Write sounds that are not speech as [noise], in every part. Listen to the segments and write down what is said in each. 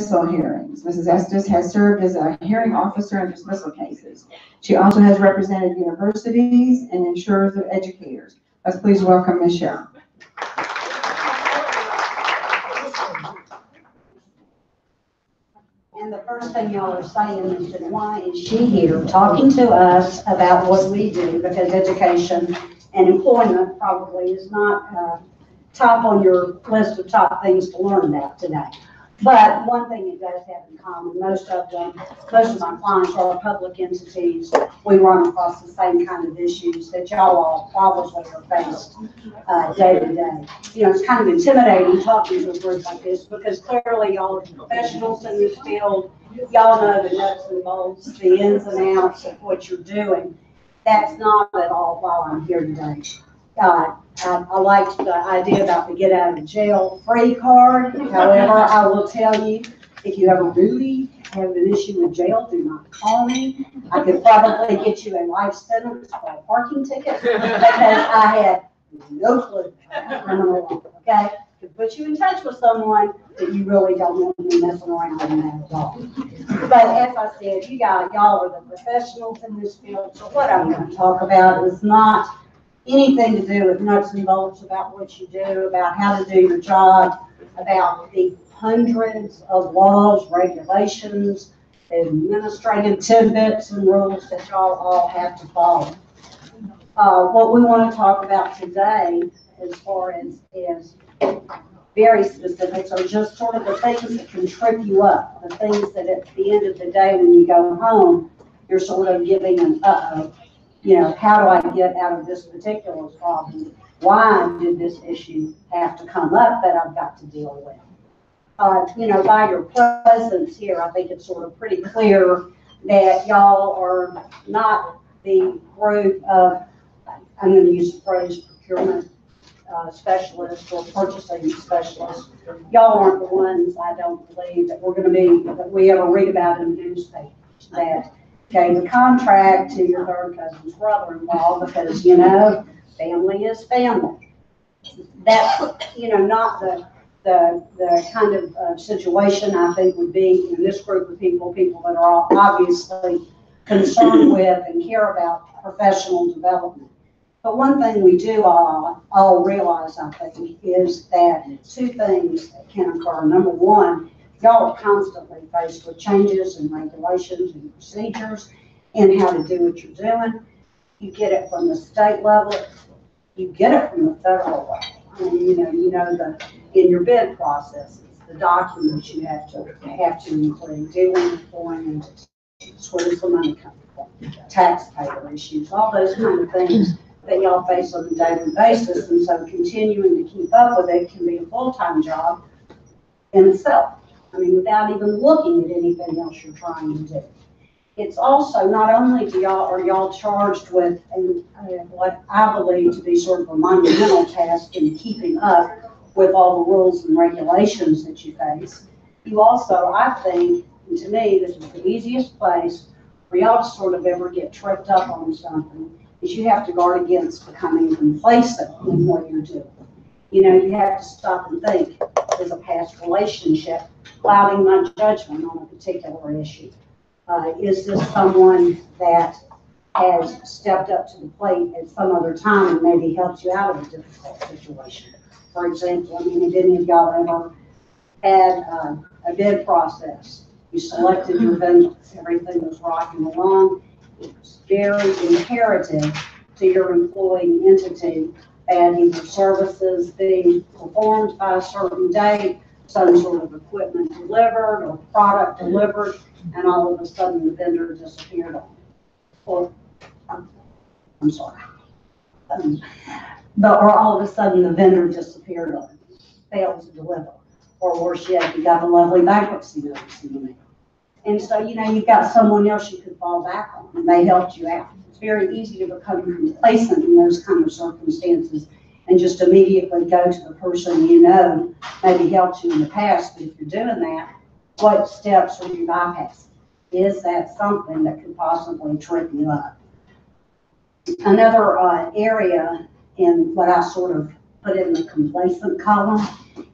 dismissal hearings. Mrs. Estes has served as a hearing officer in dismissal cases. She also has represented universities and insurers of educators. Let's please welcome Ms. Cheryl. And the first thing y'all are saying is that why is she here talking to us about what we do? Because education and employment probably is not, uh, top on your list of top things to learn about today. But one thing it does have in common, most of them, most of my clients are public entities. We run across the same kind of issues that y'all all probably are faced, uh, day to day. You know, it's kind of intimidating talking to a group like this because clearly y'all are professionals in this field. Y'all know the nuts and bolts, the ins and outs of what you're doing. That's not at all why I'm here today. Uh, I, I liked the idea about the get out of jail free card. However, I will tell you, if you ever really have an issue with jail, do not call me. I could probably get you a life sentence for a parking ticket because I had no clue criminal law, okay? Could put you in touch with someone that you really don't want to be messing around with at all. But as I said, you guys, y'all are the professionals in this field, so what I'm gonna talk about is not anything to do with nuts and bolts about what you do, about how to do your job, about the hundreds of laws, regulations, administrative tidbits and rules that y'all all have to follow. Uh, what we want to talk about today, as far as, is very specifics, are just sort of the things that can trip you up, the things that at the end of the day, when you go home, you're sort of giving an, uh-oh, you know, how do I get out of this particular problem? Why did this issue have to come up that I've got to deal with? You know, by your presence here, I think it's sort of pretty clear that y'all are not the group of, I'm gonna use the phrase procurement uh, specialist or purchasing specialist. Y'all aren't the ones, I don't believe, that we're gonna be, that we ever read about in the newspapers, that gave a contract to your third cousin's brother-in-law because, you know, family is family. That's, you know, not the, the, the kind of uh, situation I think would be in this group of people, people that are all obviously concerned [clears throat] with and care about professional development. But one thing we do all, all realize, I think, is that two things that can occur. Number one, y'all are constantly faced with changes and regulations and procedures and how to do what you're doing. You get it from the state level, you get it from the federal level. I mean, you know, you know, the, in your bid processes, the documents you have to, have to include, dealing with foreign entities, the money come from? Taxpayer issues, all those kind of things that y'all face on a daily basis. And so continuing to keep up with it can be a full-time job in itself. I mean, without even looking at anything else you're trying to do. It's also, not only do y'all, are y'all charged with, and uh, what I believe to be sort of a monumental task in keeping up with all the rules and regulations that you face, you also, I think, and to me, this is the easiest place for y'all to sort of ever get tripped up on something, is you have to guard against becoming complacent in what you're doing. You know, you have to stop and think, is a past relationship clouding my judgment on a particular issue? Uh, is this someone that has stepped up to the plate at some other time and maybe helped you out of a difficult situation? For example, I mean, did any of y'all ever had uh, a bid process? You selected your vendors, everything was rocking along. It was very imperative to your employing entity that either services being performed by a certain date, some sort of equipment delivered or product delivered, and all of a sudden the vendor disappeared on. Or, I'm, sorry. Um, But, or all of a sudden the vendor disappeared on failed to deliver. Or worse yet, you got a lovely bankruptcy notice in the mail. And so, you know, you've got someone else you could fall back on, and they helped you out. It's very easy to become complacent in those kind of circumstances and just immediately go to the person you know maybe helped you in the past. But if you're doing that, what steps are you bypassing? Is that something that could possibly trip you up? Another uh, area in what I sort of put in the complacent column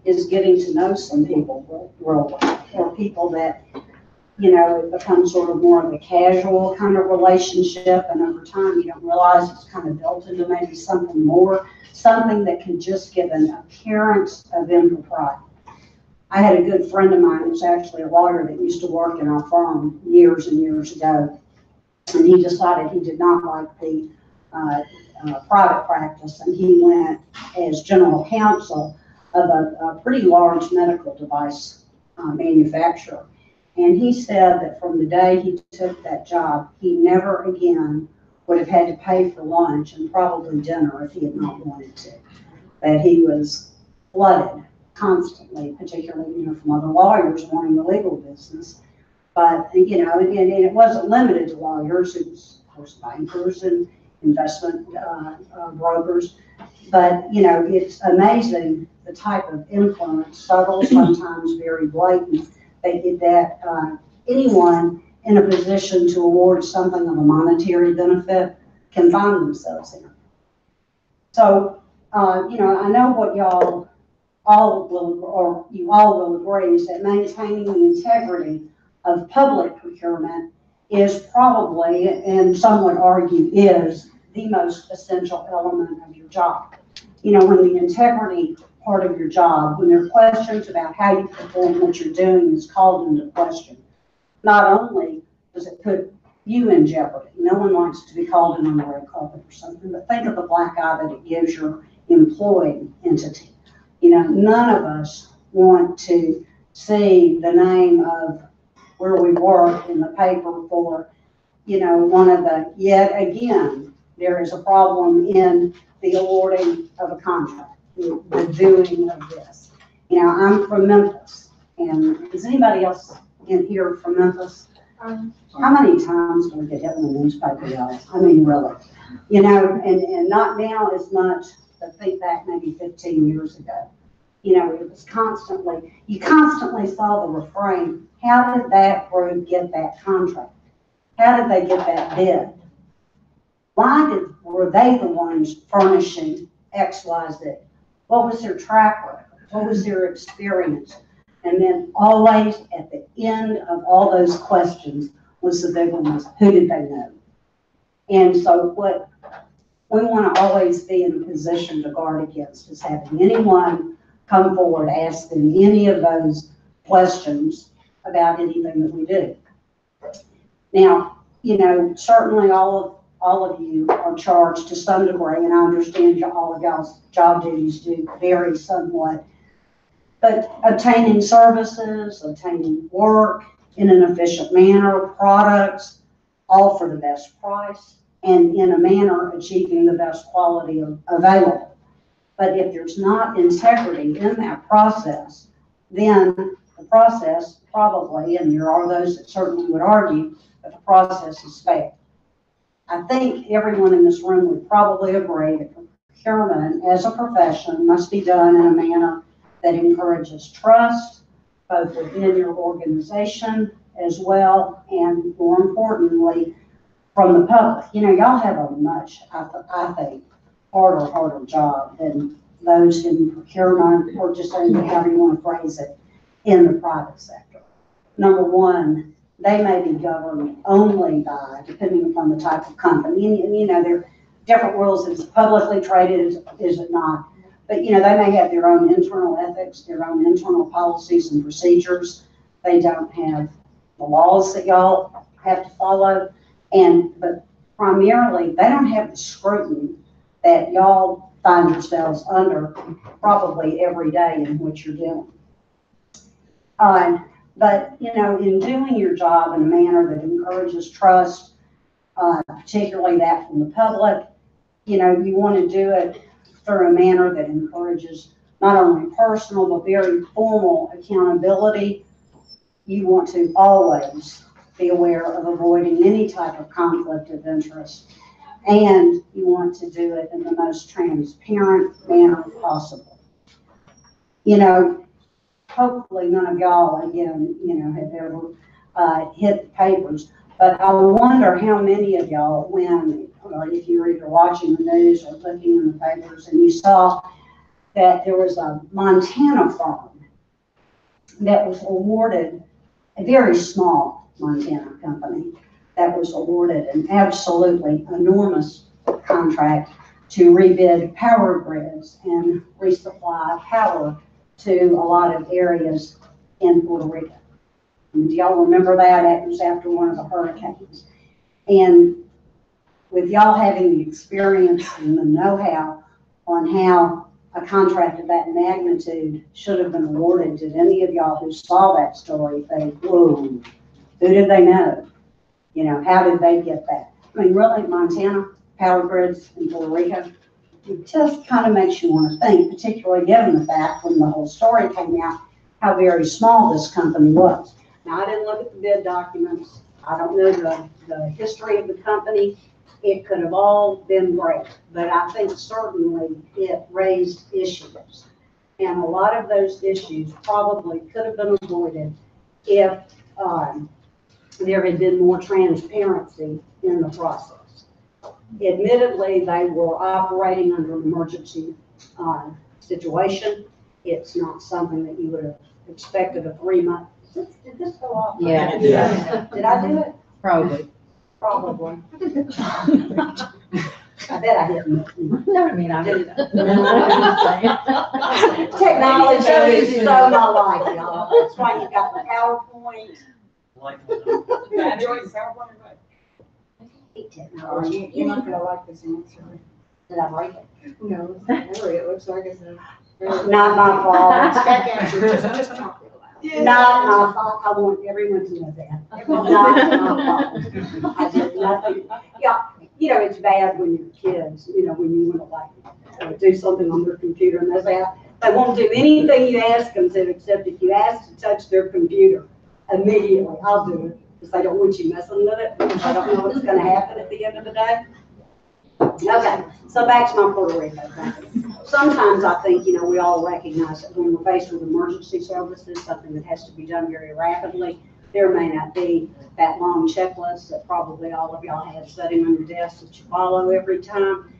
is getting to know some people real well. or people that, you know, it becomes sort of more of a casual kind of relationship, and over time, you don't realize it's kind of built into maybe something more, something that can just give an appearance of impropriety. I had a good friend of mine who's actually a lawyer that used to work in our firm years and years ago. And he decided he did not like the, uh, uh, private practice, and he went as general counsel of a, a pretty large medical device uh, manufacturer. And he said that from the day he took that job, he never again would have had to pay for lunch and probably dinner if he had not wanted to. That he was flooded constantly, particularly, you know, from other lawyers wanting the legal business. But, you know, and, and it wasn't limited to lawyers, it was, of course, bankers and investment, uh, uh, brokers. But, you know, it's amazing the type of influence, subtle, sometimes very blatant, that, that, uh, anyone in a position to award something of a monetary benefit can find themselves in. So, uh, you know, I know what y'all all will, or you all will agree is that maintaining the integrity of public procurement is probably, and some would argue is, the most essential element of your job. You know, when the integrity part of your job, when there are questions about how you perform what you're doing is called into question, not only does it put you in jeopardy, no one likes to be called in on the red carpet or something, but think of the black eye that it gives your employee entity. You know, none of us want to see the name of where we work in the paper for, you know, one of the, yet again, there is a problem in the awarding of a contract, the the doing of this. You know, I'm from Memphis, and is anybody else in here from Memphis? Um, how many times do we get hit in the newspaper, y'all? I mean, really? You know, and, and not now as much, but think back maybe fifteen years ago. You know, it was constantly, you constantly saw the refrain, how did that group get that contract? How did they get that bid? Why did, were they the ones furnishing X, Y, Z? What was their track record? What was their experience? And then always at the end of all those questions was the big one was, who did they know? And so what we want to always be in a position to guard against is having anyone come forward asking any of those questions about anything that we do. Now, you know, certainly all of, all of you are charged to some degree, and I understand all of y'all's job duties do vary somewhat. But obtaining services, obtaining work in an efficient manner, products, all for the best price, and in a manner achieving the best quality available. But if there's not integrity in that process, then the process probably, and there are those that certainly would argue, that the process is failed. I think everyone in this room would probably agree that procurement as a profession must be done in a manner that encourages trust, both within your organization as well, and more importantly, from the public. You know, y'all have a much, I, th- I think, harder, harder job than those in procurement, or just however you want to phrase it, in the private sector. Number one, they may be governed only by, depending upon the type of company, and, and, you know, there are different rules, is publicly traded, is, is it not? But, you know, they may have their own internal ethics, their own internal policies and procedures. They don't have the laws that y'all have to follow. And, but primarily, they don't have the scrutiny that y'all find yourselves under probably every day in what you're doing. Uh, but, you know, in doing your job in a manner that encourages trust, uh, particularly that from the public, you know, you want to do it through a manner that encourages not only personal but very formal accountability. You want to always be aware of avoiding any type of conflict of interest. And you want to do it in the most transparent manner possible. You know, hopefully none of y'all, again, you know, have ever, uh, hit the papers. But I wonder how many of y'all, when, or if you were either watching the news or looking in the papers and you saw that there was a Montana firm that was awarded, a very small Montana company that was awarded an absolutely enormous contract to rebid power grids and resupply power to a lot of areas in Puerto Rico. And do y'all remember that? That was after one of the hurricanes. And with y'all having the experience and the know-how on how a contract of that magnitude should have been awarded, did any of y'all who saw that story think, whoa, who did they know? You know, how did they get that? I mean, really, Montana, power grids in Puerto Rico, it just kind of makes you want to think, particularly given the fact when the whole story came out, how very small this company was. Now, I didn't look at the bid documents. I don't know the, the history of the company. It could have all been great, but I think certainly it raised issues. And a lot of those issues probably could have been avoided if, um, there had been more transparency in the process. Admittedly, they were operating under an emergency, uh, situation. It's not something that you would have expected a three-month, did this go off? Yeah. Yeah. Did I do it? Probably. Probably. [laughs] I bet I didn't. No, I mean, I. [laughs] Technology is so my life, y'all. That's why you got the PowerPoint. [laughs] Hate technology. You're not gonna like this answer. Did I break it? No, really, it looks like it's a. Not my fault. [laughs] Answer, just, [laughs] just talk real loud. Not my fault. I want everyone to know that. [laughs] Not my fault. I did nothing. Yeah, you know, it's bad when you're kids, you know, when you want to like, uh, do something on their computer and they say, they won't do anything you ask them to, except if you ask to touch their computer, immediately, I'll do it. Because I don't want you messing with it, because I don't know what's gonna happen at the end of the day. Okay, so back to my Puerto Rico thing. Sometimes I think, you know, we all recognize that when we're faced with emergency services, something that has to be done very rapidly, there may not be that long checklist that probably all of y'all have sitting on your desk that you follow every time.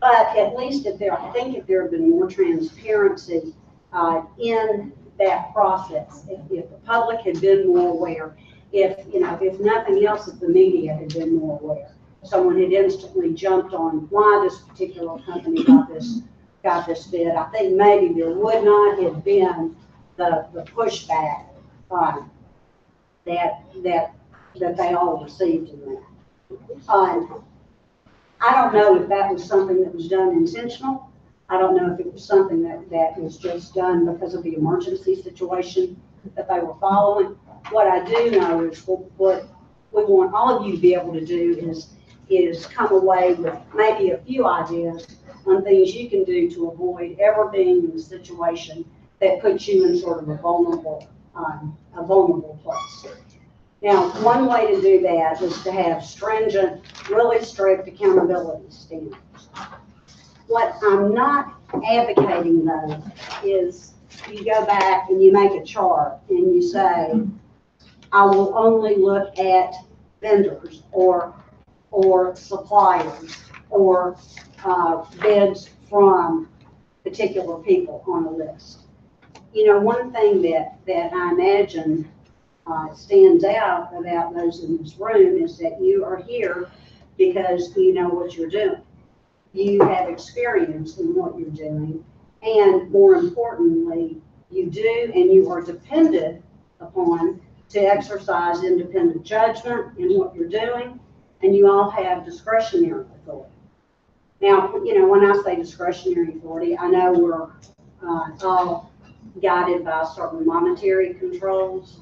But at least if there, I think if there had been more transparency, uh, in that process, if, if the public had been more aware, if, you know, if nothing else, if the media had been more aware, someone had instantly jumped on why this particular company got this, got this bid, I think maybe there would not have been the, the pushback, uh, that, that, that they all received in that. Um, I don't know if that was something that was done intentional. I don't know if it was something that, that was just done because of the emergency situation that they were following. What I do know is what, we want all of you to be able to do is, is come away with maybe a few ideas on things you can do to avoid ever being in a situation that puts you in sort of a vulnerable, um, a vulnerable place. Now, one way to do that is to have stringent, really strict accountability standards. What I'm not advocating though is you go back and you make a chart and you say, I will only look at vendors or, or suppliers or, uh, bids from particular people on a list. You know, one thing that, that I imagine uh, stands out about those in this room is that you are here because you know what you're doing. You have experience in what you're doing, and more importantly, you do and you are depended upon to exercise independent judgment in what you're doing, and you all have discretionary authority. Now, you know, when I say discretionary authority, I know we're uh, all guided by certain monetary controls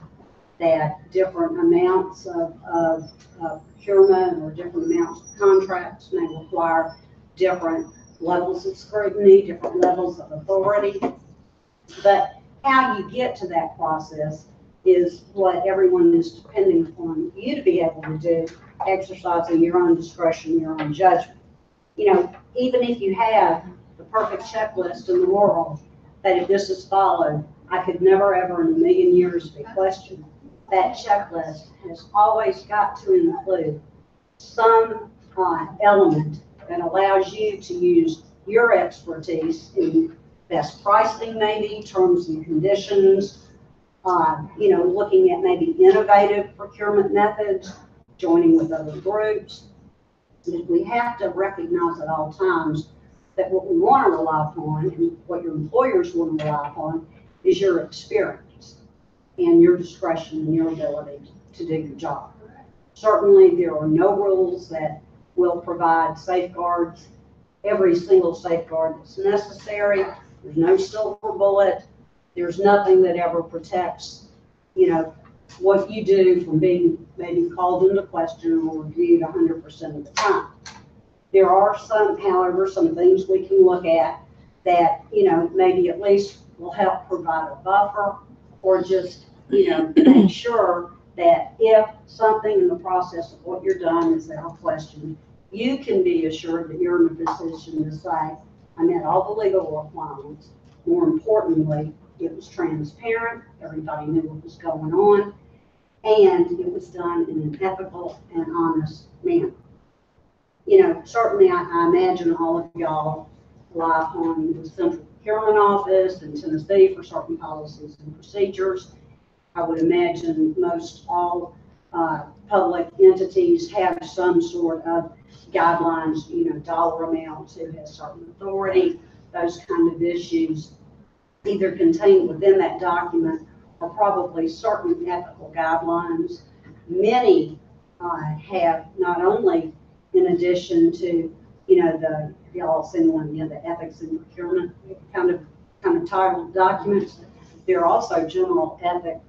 that different amounts of, of, of procurement or different amounts of contracts may require different levels of scrutiny, different levels of authority. But how you get to that process is what everyone is depending upon you to be able to do, exercising your own discretion, your own judgment. You know, even if you have the perfect checklist in the world, that if this is followed, I could never, ever in a million years be questioned that checklist has always got to include some uh, element that allows you to use your expertise in best pricing maybe, terms and conditions, uh, you know, looking at maybe innovative procurement methods, joining with other groups. We have to recognize at all times that what we want to rely upon and what your employers want to rely upon is your experience and your discretion and your ability to do your job. Certainly, there are no rules that will provide safeguards, every single safeguard that's necessary. There's no silver bullet. There's nothing that ever protects, you know, what you do from being maybe called into question or reviewed hundred percent of the time. There are some, however, some things we can look at that, you know, maybe at least will help provide a buffer or just, you know, [clears throat] make sure that if something in the process of what you're done is ever questioned, you can be assured that you're in a position to say, I met all the legal requirements. More importantly, it was transparent, everybody knew what was going on, and it was done in an ethical and honest manner. You know, certainly I, I imagine all of y'all rely upon the central procurement office in Tennessee for certain policies and procedures. I would imagine most all, uh, public entities have some sort of guidelines, you know, dollar amounts, who has certain authority, those kind of issues, either contained within that document or probably certain ethical guidelines. Many uh, have not only, in addition to, you know, the, y'all seen one, you know, the ethics and procurement kind of, kind of titled documents. There are also general ethic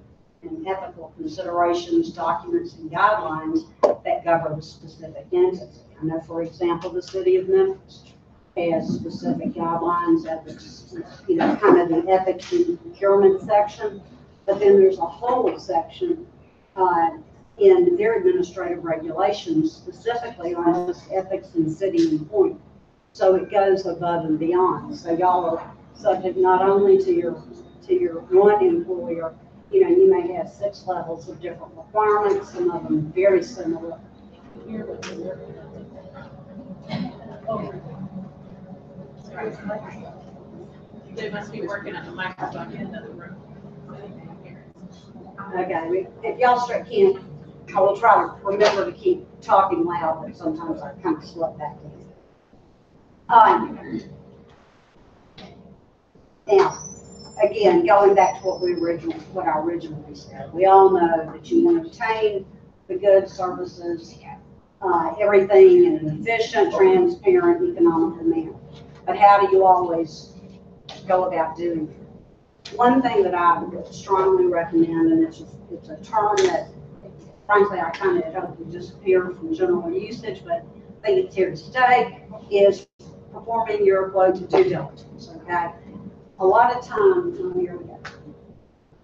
and ethical considerations, documents and guidelines that govern a specific entity. I know, for example, the city of Memphis has specific guidelines, ethics, you know, kind of the ethics and procurement section. But then there's a whole section, uh, in their administrative regulations specifically on just ethics and city employment. So it goes above and beyond. So y'all are subject not only to your, to your one employer, you know, you may have six levels of different requirements, some of them very similar. They must be working on the microphone in the room. Okay, if y'all start can't, I will try to remember to keep talking loud, but sometimes I kind of slip back in. Um, Now, again, going back to what we originally, what I originally said, we all know that you want to obtain the goods, services, uh, everything in an efficient, transparent, economical manner. But how do you always go about doing it? One thing that I would strongly recommend, and it's, it's a term that frankly, I kind of hope would disappear from general usage, but I think it's here to stay, is performing your quote to due diligence, okay? A lot of times, oh, here we go.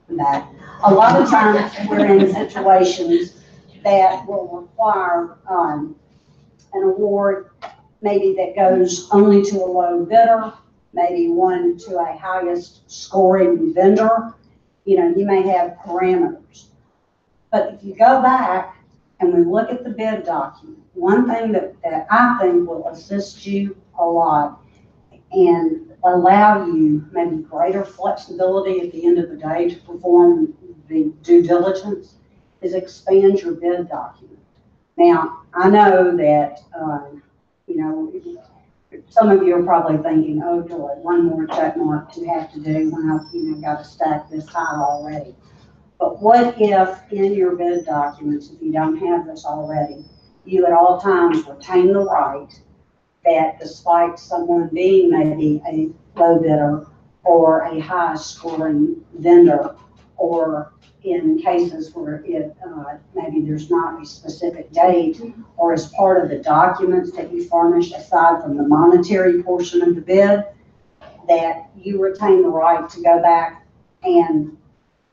Back. A lot of times, we're in situations that will require, um, an award maybe that goes only to a low bidder, maybe one to a highest scoring vendor. You know, you may have parameters. But if you go back and we look at the bid document, one thing that, that I think will assist you a lot and allow you maybe greater flexibility at the end of the day to perform the due diligence is expand your bid document. Now, I know that, um, you know, some of you are probably thinking, oh, joy, one more check mark to have to do when I've, you know, got to stack this high already. But what if in your bid documents, if you don't have this already, you at all times retain the right that despite someone being maybe a low bidder or a high scoring vendor, or in cases where it, uh, maybe there's not a specific date, or as part of the documents that you furnish aside from the monetary portion of the bid, that you retain the right to go back and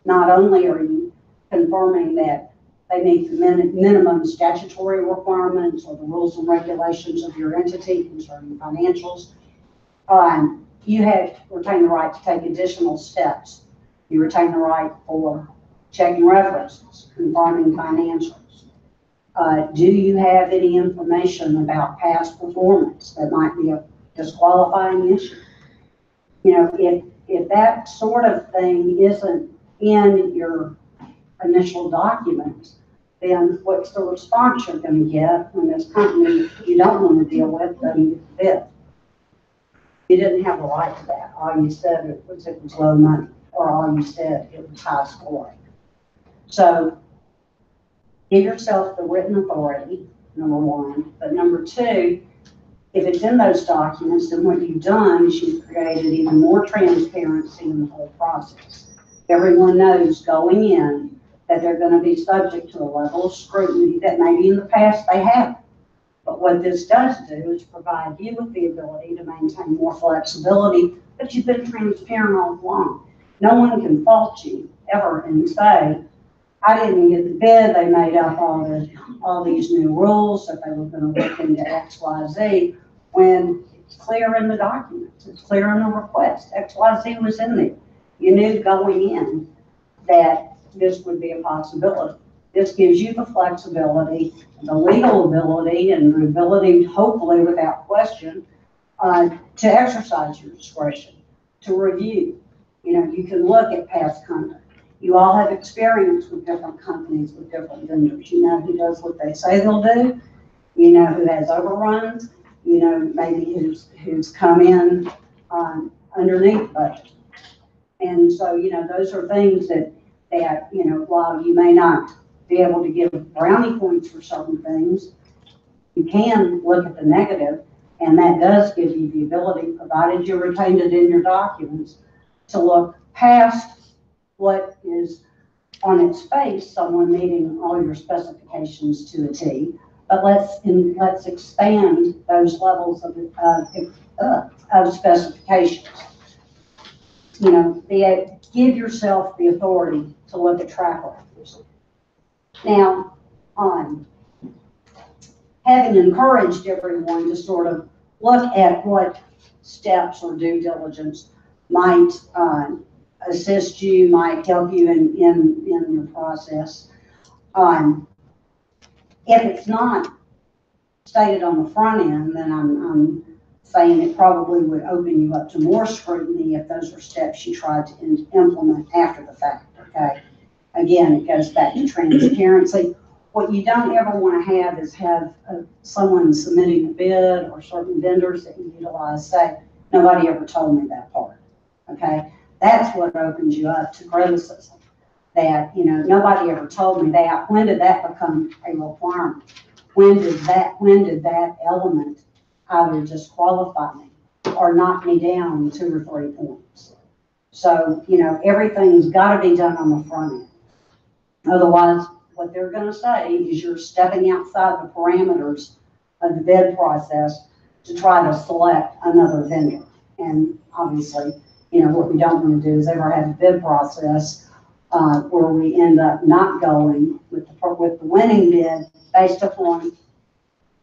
not only are you confirming that they meet the min- minimum statutory requirements or the rules and regulations of your entity concerning financials, um, you have retained the right to take additional steps. You retain the right for checking references, confirming financials. Uh, do you have any information about past performance that might be a disqualifying issue? You know, if, if that sort of thing isn't in your initial documents, then what's the response you're gonna get when this company you don't wanna deal with doesn't bid? You didn't have a right to that. All you said was it was low money, or all you said it was high scoring. So give yourself the written authority, number one, but number two, if it's in those documents, then what you've done is you've created even more transparency in the whole process. Everyone knows going in that they're gonna be subject to a level of scrutiny that maybe in the past they haven't. But what this does do is provide you with the ability to maintain more flexibility, but you've been transparent all along. No one can fault you ever and say, I didn't get the bid, they made up all the, all these new rules that they were gonna look into X, Y, Z, when it's clear in the documents, it's clear in the request, X, Y, Z was in there. You knew going in that this would be a possibility. This gives you the flexibility, the legal ability, and the ability, hopefully without question, uh, to exercise your discretion, to review. You know, you can look at past conduct. You all have experience with different companies, with different vendors. You know who does what they say they'll do. You know who has overruns. You know maybe who's, who's come in, um, underneath budget. And so, you know, those are things that, that, you know, while you may not be able to give brownie points for certain things, you can look at the negative, and that does give you the ability, provided you retained it in your documents, to look past what is on its face, someone meeting all your specifications to a T. But let's, and let's expand those levels of, uh, uh, of specifications. You know, be, give yourself the authority to look at track records. Now, on having encouraged everyone to sort of look at what steps or due diligence might, uh, assist you, might help you in, in, in your process. Um, if it's not stated on the front end, then I'm, I'm saying it probably would open you up to more scrutiny if those are steps you tried to in- implement after the fact, okay? Again, it goes back to transparency. What you don't ever want to have is have uh, someone submitting a bid or certain vendors that you utilize say, nobody ever told me that part, okay? That's what opens you up to criticism. That, you know, nobody ever told me that. When did that become a requirement? When did that, when did that element either disqualify me or knock me down two or three points? So, you know, everything's gotta be done on the front end. Otherwise, what they're gonna say is you're stepping outside the parameters of the bid process to try to select another vendor. And obviously, you know, what we don't want to do is ever have a bid process uh, where we end up not going with the, with the winning bid based upon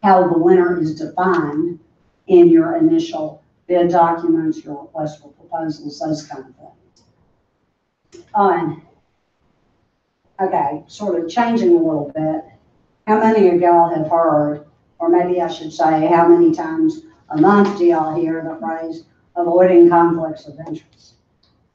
how the winner is defined in your initial bid documents, your request for proposals, those kind of things. Um, okay, sort of changing a little bit. How many of y'all have heard, or maybe I should say, how many times a month do y'all hear the phrase, avoiding conflicts of interest.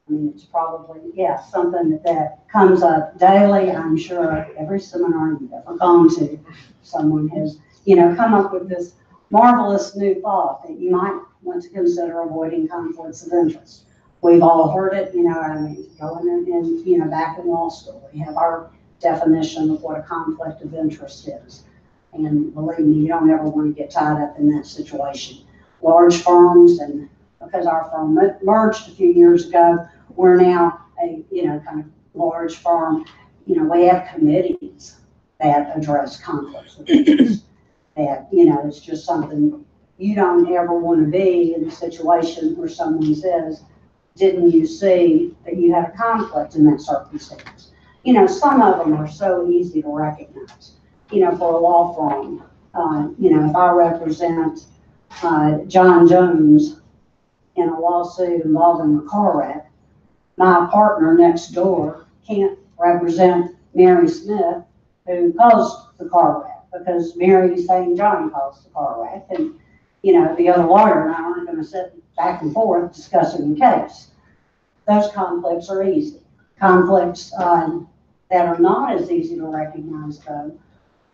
I mean, it's probably, yeah, something that, that comes up daily, I'm sure, every seminar you've ever gone to. Someone has, you know, come up with this marvelous new thought that you might want to consider avoiding conflicts of interest. We've all heard it, you know, I mean, going in, in, you know, back in law school, we have our definition of what a conflict of interest is. And believe me, you don't ever want to get tied up in that situation. Large firms and because our firm merged a few years ago, we're now a, you know, kind of large firm. You know, we have committees that address conflicts. That, you know, it's just something you don't ever want to be in a situation where someone says, didn't you see that you had a conflict in that circumstance? You know, some of them are so easy to recognize. You know, for a law firm, uh, you know, if I represent uh, John Jones in a lawsuit involving a car wreck, my partner next door can't represent Mary Smith, who caused the car wreck, because Mary is saying Johnny caused the car wreck, and, you know, the other lawyer and I aren't gonna sit back and forth discussing the case. Those conflicts are easy. conflicts, um, that are not as easy to recognize though,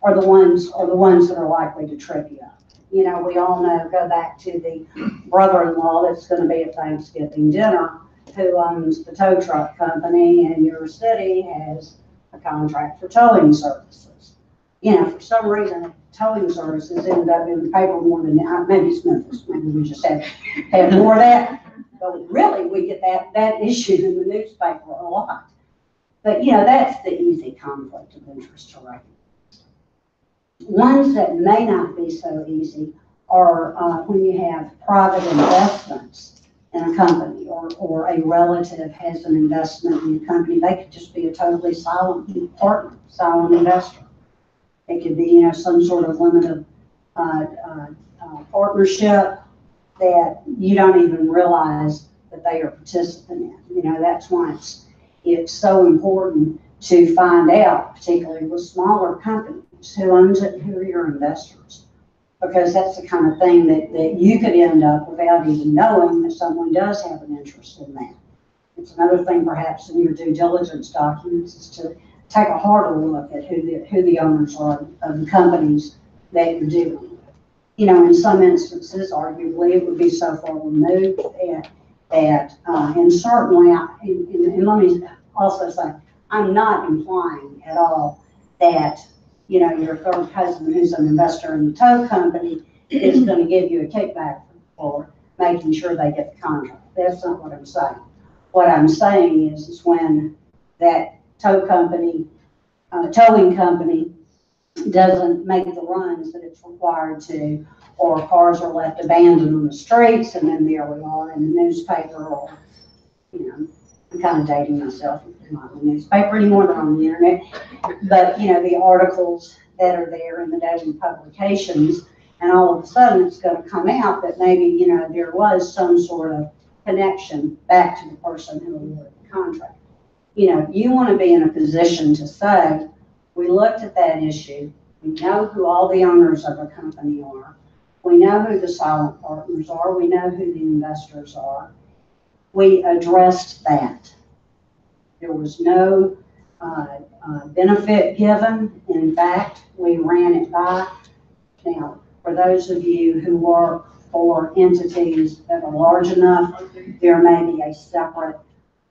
are the ones, are the ones that are likely to trip you up. You know, we all know, go back to the brother-in-law that's gonna be at Thanksgiving dinner, who owns the tow truck company, and your city has a contract for towing services. You know, for some reason, towing services ended up in the paper more than, uh, maybe it's Memphis, maybe we just had, had more of that. But really, we get that, that issue in the newspaper a lot. But, you know, that's the easy conflict of interest to recognize. Ones that may not be so easy are, uh, when you have private investments in a company or, or a relative has an investment in a company, they could just be a totally silent partner, silent investor. It could be, you know, some sort of limited, uh, uh, uh, partnership that you don't even realize that they are participant in. You know, that's why it's, it's so important to find out, particularly with smaller companies, who owns it, who are your investors. Because that's the kind of thing that, that you could end up without even knowing that someone does have an interest in that. It's another thing perhaps in your due diligence documents is to take a harder look at who the, who the owners are of the companies that you're with. You know, in some instances, arguably, it would be so far removed that, that, uh, and certainly, I- and and let me also say, I'm not implying at all that, you know, your third cousin who's an investor in the tow company is gonna give you a kickback for making sure they get the contract. That's not what I'm saying. What I'm saying is, is when that tow company, uh, towing company doesn't make the runs that it's required to, or cars are left abandoned on the streets, and then there we are in the newspaper, or, you know, I'm kind of dating myself, I'm not in the newspaper anymore, but on the internet. But, you know, the articles that are there in the daily publications, and all of a sudden it's gonna come out that maybe, you know, there was some sort of connection back to the person who awarded the contract. You know, you wanna be in a position to say, we looked at that issue, we know who all the owners of a company are, we know who the silent partners are, we know who the investors are. We addressed that. There was no, uh, uh, benefit given. In fact, we ran it by. Now, for those of you who work for entities that are large enough, there may be a separate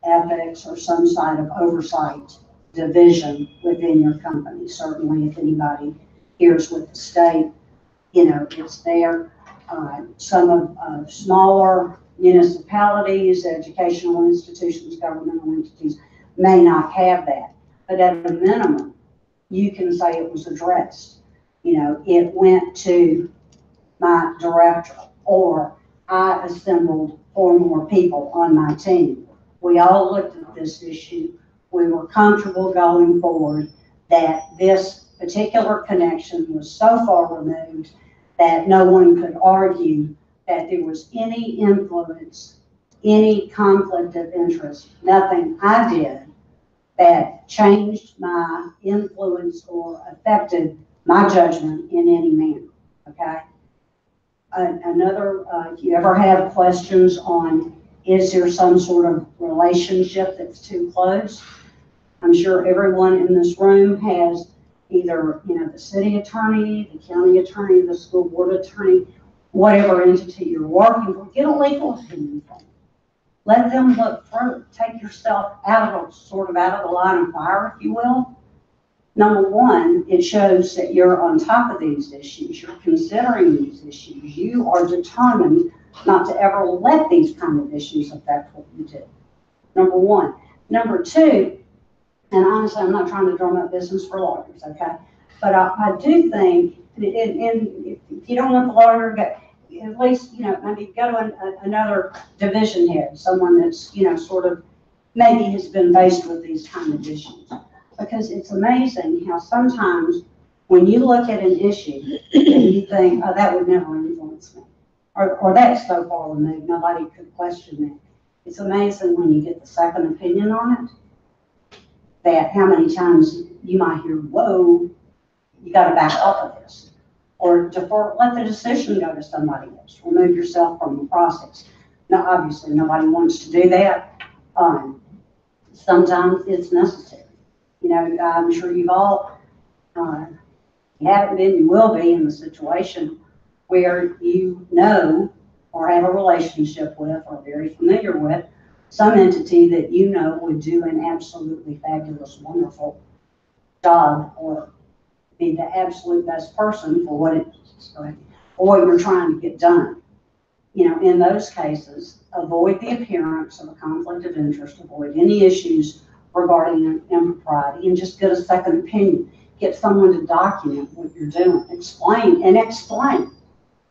ethics or some side of oversight division within your company. Certainly, if anybody hears with the state, you know, it's there. Uh, Some of, uh, smaller municipalities, educational institutions, governmental entities may not have that. But at a minimum, you can say it was addressed. You know, it went to my director, or I assembled four more people on my team. We all looked at this issue. We were comfortable going forward that this particular connection was so far removed that no one could argue that there was any influence, any conflict of interest, nothing I did that changed my influence or affected my judgment in any manner, okay? Another, uh, if you ever have questions on, is there some sort of relationship that's too close? I'm sure everyone in this room has either, you know, the city attorney, the county attorney, the school board attorney, whatever entity you're working for, get a legal opinion from them. Let them look through, take yourself out of, sort of out of the line of fire, if you will. Number one, it shows that you're on top of these issues, you're considering these issues, you are determined not to ever let these kind of issues affect what you do. Number one. Number two, and honestly, I'm not trying to drum up business for lawyers, okay? But I, I do think, and, and if you don't want the lawyer, but at least, you know, maybe go to an, a- another division head, someone that's, you know, sort of, maybe has been faced with these kind of issues. Because it's amazing how sometimes when you look at an issue, you think, oh, that would never influence me. Or, or that's so far removed, nobody could question that. It's amazing when you get the second opinion on it, that how many times you might hear, whoa, you gotta back off of this. Or defer, let the decision go to somebody else, remove yourself from the process. Now, obviously, nobody wants to do that. Um, sometimes it's necessary. You know, I'm sure you've all, uh, you haven't been, you will be in the situation where you know or have a relationship with or very familiar with some entity that you know would do an absolutely fabulous, wonderful job or be the absolute best person for what it, for what you're trying to get done. You know, in those cases, avoid the appearance of a conflict of interest, avoid any issues regarding impropriety, and just get a second opinion. Get someone to document what you're doing, explain, and explain.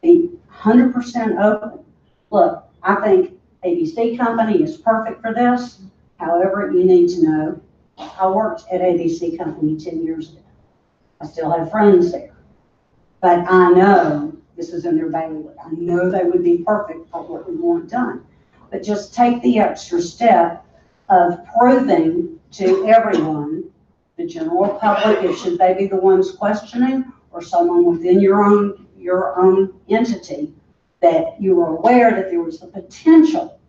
Be hundred percent open. Look, I think ABC Company is perfect for this. However, you need to know, I worked at ABC Company ten years ago. I still have friends there. But I know this is in their bailiwick. I know they would be perfect for what we want done. But just take the extra step of proving to everyone, the general public, if should they be the ones questioning, or someone within your own, your own entity, that you were aware that there was the potential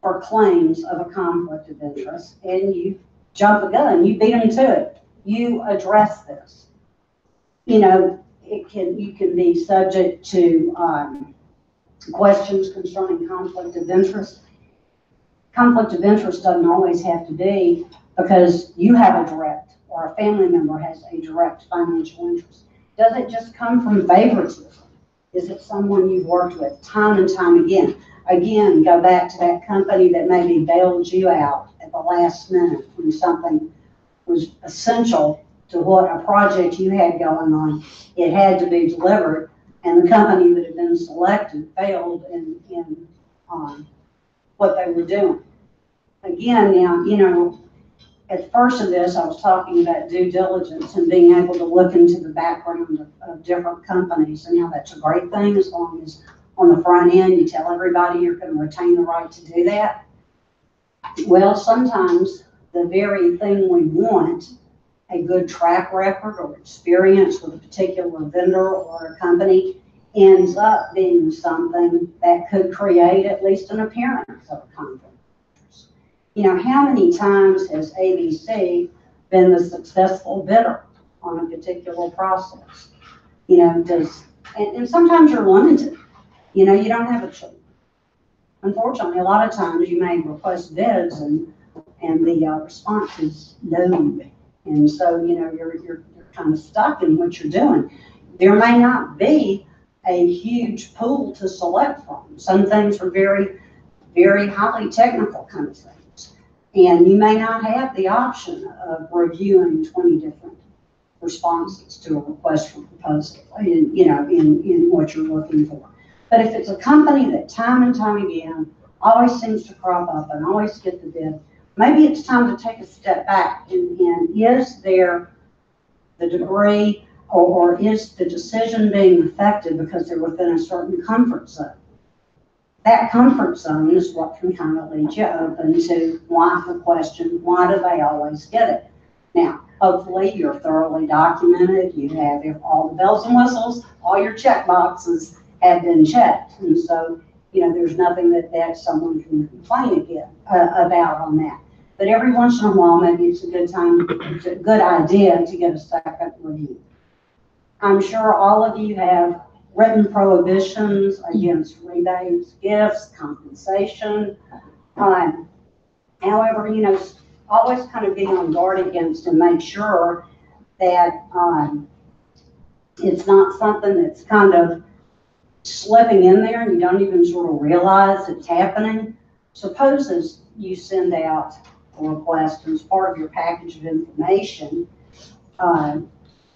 for claims of a conflict of interest, and you jump the gun, you beat them to it, you address this. You know, it can, you can be subject to, um, questions concerning conflict of interest. Conflict of interest doesn't always have to be because you have a direct, or a family member has a direct financial interest. Does it just come from favoritism? Is it someone you've worked with time and time again? Again, go back to that company that maybe bailed you out at the last minute when something was essential to what a project you had going on. It had to be delivered, and the company that had been selected failed in, in, um, what they were doing. Again, now, you know, at first of this, I was talking about due diligence and being able to look into the background of, of different companies, and how that's a great thing, as long as on the front end, you tell everybody you're gonna retain the right to do that. Well, sometimes the very thing we want, a good track record or experience with a particular vendor or a company, ends up being something that could create at least an appearance of conflict. You know, how many times has ABC been the successful bidder on a particular process? You know, does, and, and sometimes you're limited, you know, you don't have a choice. Unfortunately, a lot of times you may request bids and, and the uh, response is no. And so, you know, you're, you're, you're kind of stuck in what you're doing. There may not be a huge pool to select from. Some things are very, very highly technical kind of things. And you may not have the option of reviewing twenty different responses to a request for proposal, in, you know, in, in what you're looking for. But if it's a company that time and time again always seems to crop up and always get the bid, maybe it's time to take a step back and, and is there the degree or, or is the decision being affected because they're within a certain comfort zone? That comfort zone is what can kind of lead you open to why the question, why do they always get it? Now, hopefully you're thoroughly documented, you have all the bells and whistles, all your check boxes have been checked. And so, you know, there's nothing that, that someone can complain again, uh, about on that. But every once in a while, maybe it's a good time, it's a good idea to get a second review. I'm sure all of you have written prohibitions against rebates, gifts, compensation. Um, however, you know, always kind of be on guard against and make sure that, um, it's not something that's kind of slipping in there and you don't even sort of realize it's happening. Suppose as you send out a request as part of your package of information, uh,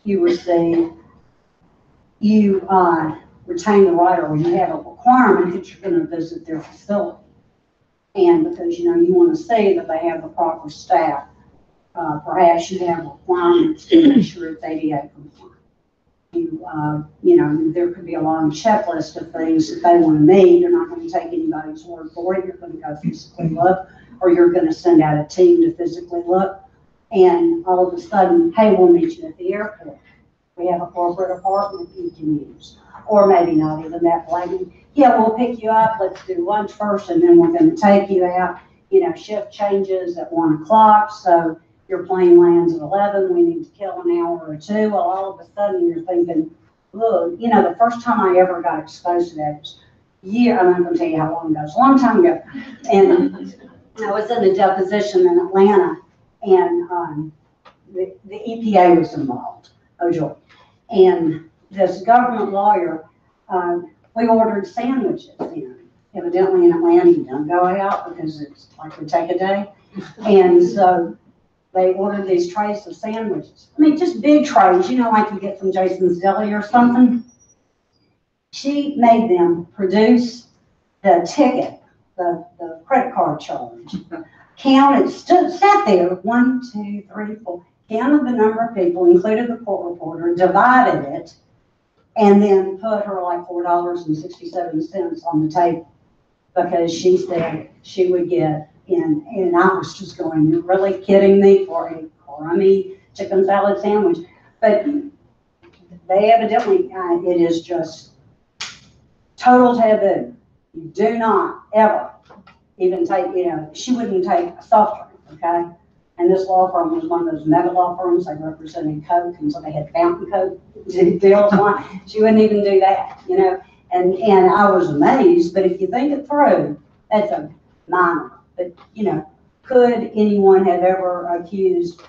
you receive, you, uh, retain the right or you have a requirement that you're gonna visit their facility. And because, you know, you wanna see that they have the proper staff, uh, perhaps you have requirements to make sure it's ADA compliant. You, uh, you know, there could be a long checklist of things that they wanna meet, you're not gonna take anybody's word for it, you're gonna go physically look, or you're gonna send out a team to physically look, and all of a sudden, hey, we'll meet you at the airport. We have a corporate apartment you can use, or maybe not even that, like, yeah, we'll pick you up, let's do lunch first, and then we're gonna take you out. You know, shift changes at one o'clock, so your plane lands at eleven, we need to kill an hour or two. Well, all of a sudden, you're thinking, look, you know, the first time I ever got exposed to that was year, I'm not gonna tell you how long ago, it's a long time ago. And I was in a deposition in Atlanta, and, um, the, the EPA was involved, oh joy. And this government lawyer, um, we ordered sandwiches in. Evidently in Atlanta, you don't go out because it's like we take a day. And so they ordered these trays of sandwiches. I mean, just big trays, you know, like you get from Jason's Deli or something. She made them produce the ticket, the, the credit card charge. Counted, stood, sat there, one, two, three, four, counted the number of people, included the court reporter, divided it, and then put her like four dollars and sixty-seven cents on the table. Because she said she would get, and, and I was just going, you're really kidding me for a crummy chicken salad sandwich? But they evidently, uh, it is just total taboo. You do not ever even take, you know, she wouldn't take a soft drink, okay? And this law firm was one of those mega law firms, they represented Coke, and so they had fountain Coke [laughs] deals on. She wouldn't even do that, you know? And, and I was amazed, but if you think it through, that's a minor. But, you know, could anyone have ever accused,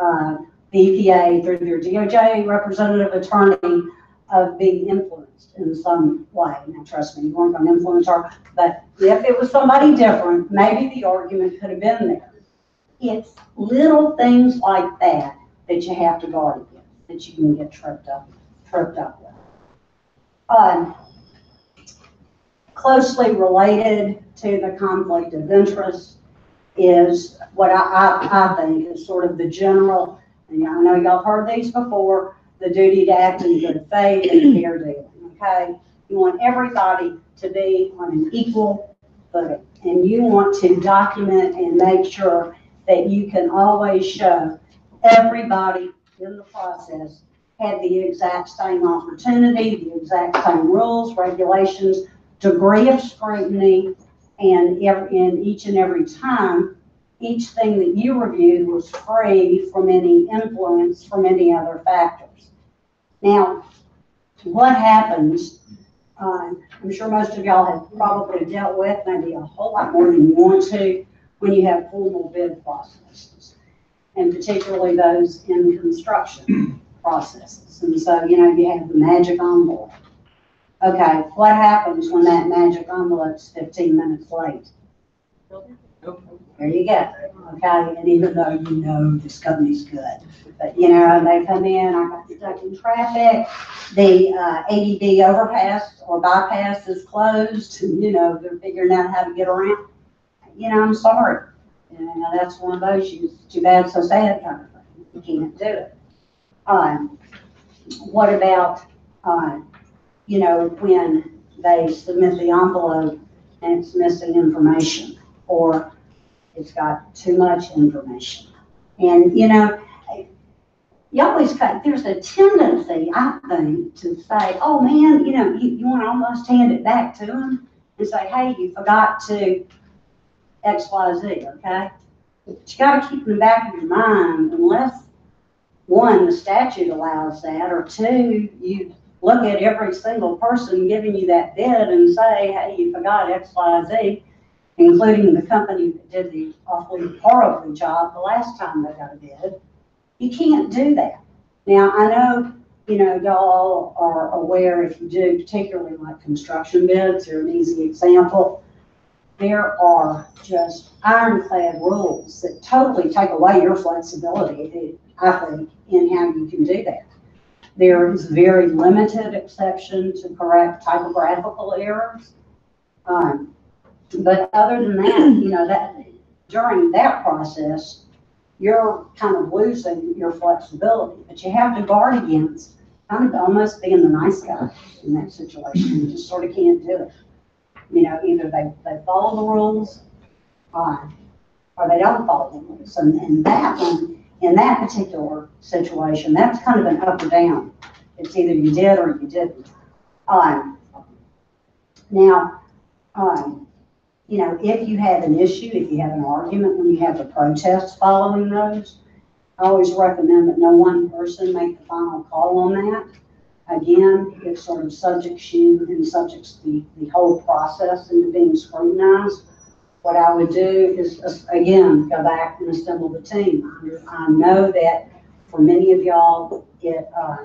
uh, the EPA through their DOJ representative attorney of being influenced in some way? Now, trust me, you weren't gonna influence her, but if it was somebody different, maybe the argument could have been there. It's little things like that that you have to guard against, that you can get tripped up, tripped up with. Um, closely related to the conflict of interest is what I, I, I think is sort of the general, and I know y'all heard these before, the duty to act in good faith and fair dealing, okay? You want everybody to be on an equal footing, and you want to document and make sure that you can always show everybody in the process had the exact same opportunity, the exact same rules, regulations, degree of scrutiny, and and each and every time, each thing that you reviewed was free from any influence from any other factors. Now, what happens, uh, I'm sure most of y'all have probably dealt with, maybe a whole lot more than you want to, when you have formal bid processes, and particularly those in construction processes. And so, you know, you have the magic envelope. Okay, what happens when that magic envelope's fifteen minutes late? There you go, okay, and even though you know this company's good, but you know, they come in, I got stuck in traffic, the, uh, ADD overpass or bypass is closed, and, you know, they're figuring out how to get around. You know, I'm sorry, you know, that's one of those, you, too bad, so sad kind of thing, you can't do it. Um, what about, uh, you know, when they submit the envelope and it's missing information, or it's got too much information. And, you know, you always cut, there's a tendency, I think, to say, oh, man, you know, you, you want to almost hand it back to them and say, hey, you forgot to X, Y, Z, okay? But you gotta keep in the back of your mind, unless, one, the statute allows that, or two, you look at every single person giving you that bid and say, hey, you forgot X, Y, Z, including the company that did the awfully horrible job the last time they got a bid. You can't do that. Now, I know, you know, y'all are aware if you do, particularly like construction bids, are an easy example. There are just ironclad rules that totally take away your flexibility, I think, in how you can do that. There is very limited exception to correct typographical errors. Um, but other than that, you know, that, during that process, you're kind of losing your flexibility, but you have to guard against kind of almost being the nice guy in that situation. You just sort of can't do it. You know, either they, they follow the rules, uh, or they don't follow the rules. And, and that one, in that particular situation, that's kind of an up or down. It's either you did or you didn't. Um, now, um, you know, if you have an issue, if you have an argument, when you have the protests following those, I always recommend that no one person make the final call on that. Again, it sort of subjects you and subjects the, the whole process into being scrutinized. What I would do is, uh, again, go back and assemble the team. I know that for many of y'all, it, uh,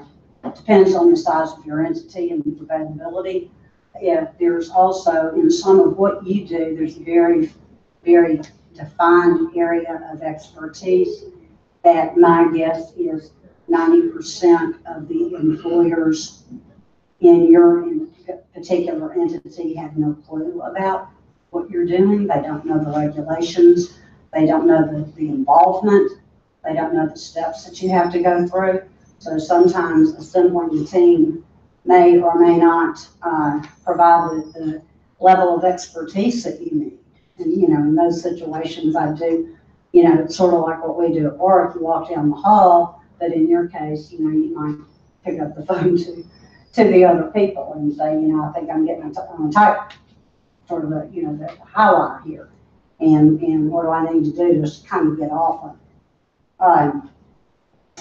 depends on the size of your entity and the availability. If there's also, in some of what you do, there's a very, very defined area of expertise that my guess is ninety percent of the employers in your particular entity have no clue about what you're doing. They don't know the regulations. They don't know the, the involvement. They don't know the steps that you have to go through. So sometimes assembling the team may or may not, uh, provide the, the level of expertise that you need. And, you know, in those situations, I do, you know, it's sort of like what we do at work. You walk down the hall, but in your case, you know, you might pick up the phone to, to the other people and say, you know, I think I'm getting on a tight, sort of a, you know, the highlight here. And, and what do I need to do to kind of get off of it? Um,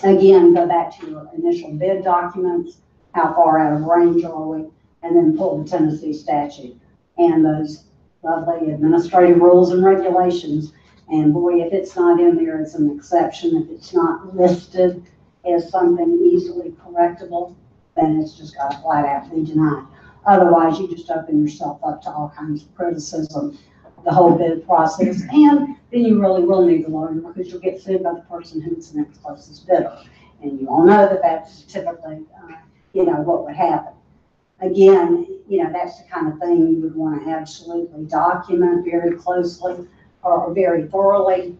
again, go back to your initial bid documents, how far out of range are we? And then pull the Tennessee statute and those lovely administrative rules and regulations. And boy, if it's not in there, it's an exception. If it's not listed as something easily correctable, then it's just got flat out be denied. Otherwise, you just open yourself up to all kinds of criticism, the whole bid process. And then you really will need the lawyer because you'll get sued by the person who's the next closest bidder. And you all know that that's typically, uh, you know, what would happen. Again, you know, that's the kind of thing you would want to absolutely document very closely or very thoroughly.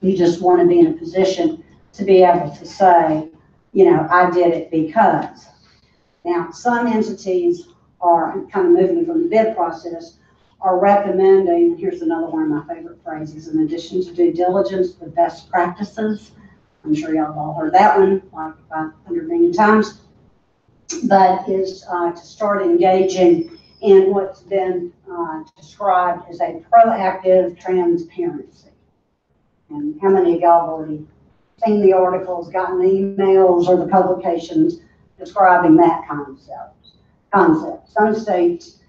You just want to be in a position to be able to say, you know, I did it because. Now, some entities are kind of moving from the bid process, are recommending, here's another one of my favorite phrases, in addition to due diligence, the best practices. I'm sure y'all have all heard that one like 500 million times. But is uh, to start engaging in what's been uh, described as a proactive transparency. And how many of y'all have already seen the articles, gotten the emails or the publications describing that concept? Concept. Some states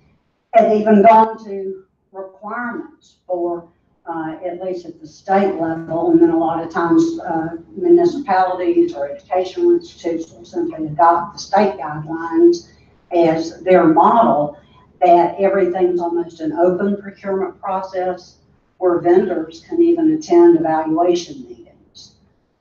have even gone to requirements for, uh, at least at the state level, and then a lot of times uh, municipalities or educational institutes will simply adopt the state guidelines as their model that everything's almost an open procurement process where vendors can even attend evaluation meetings.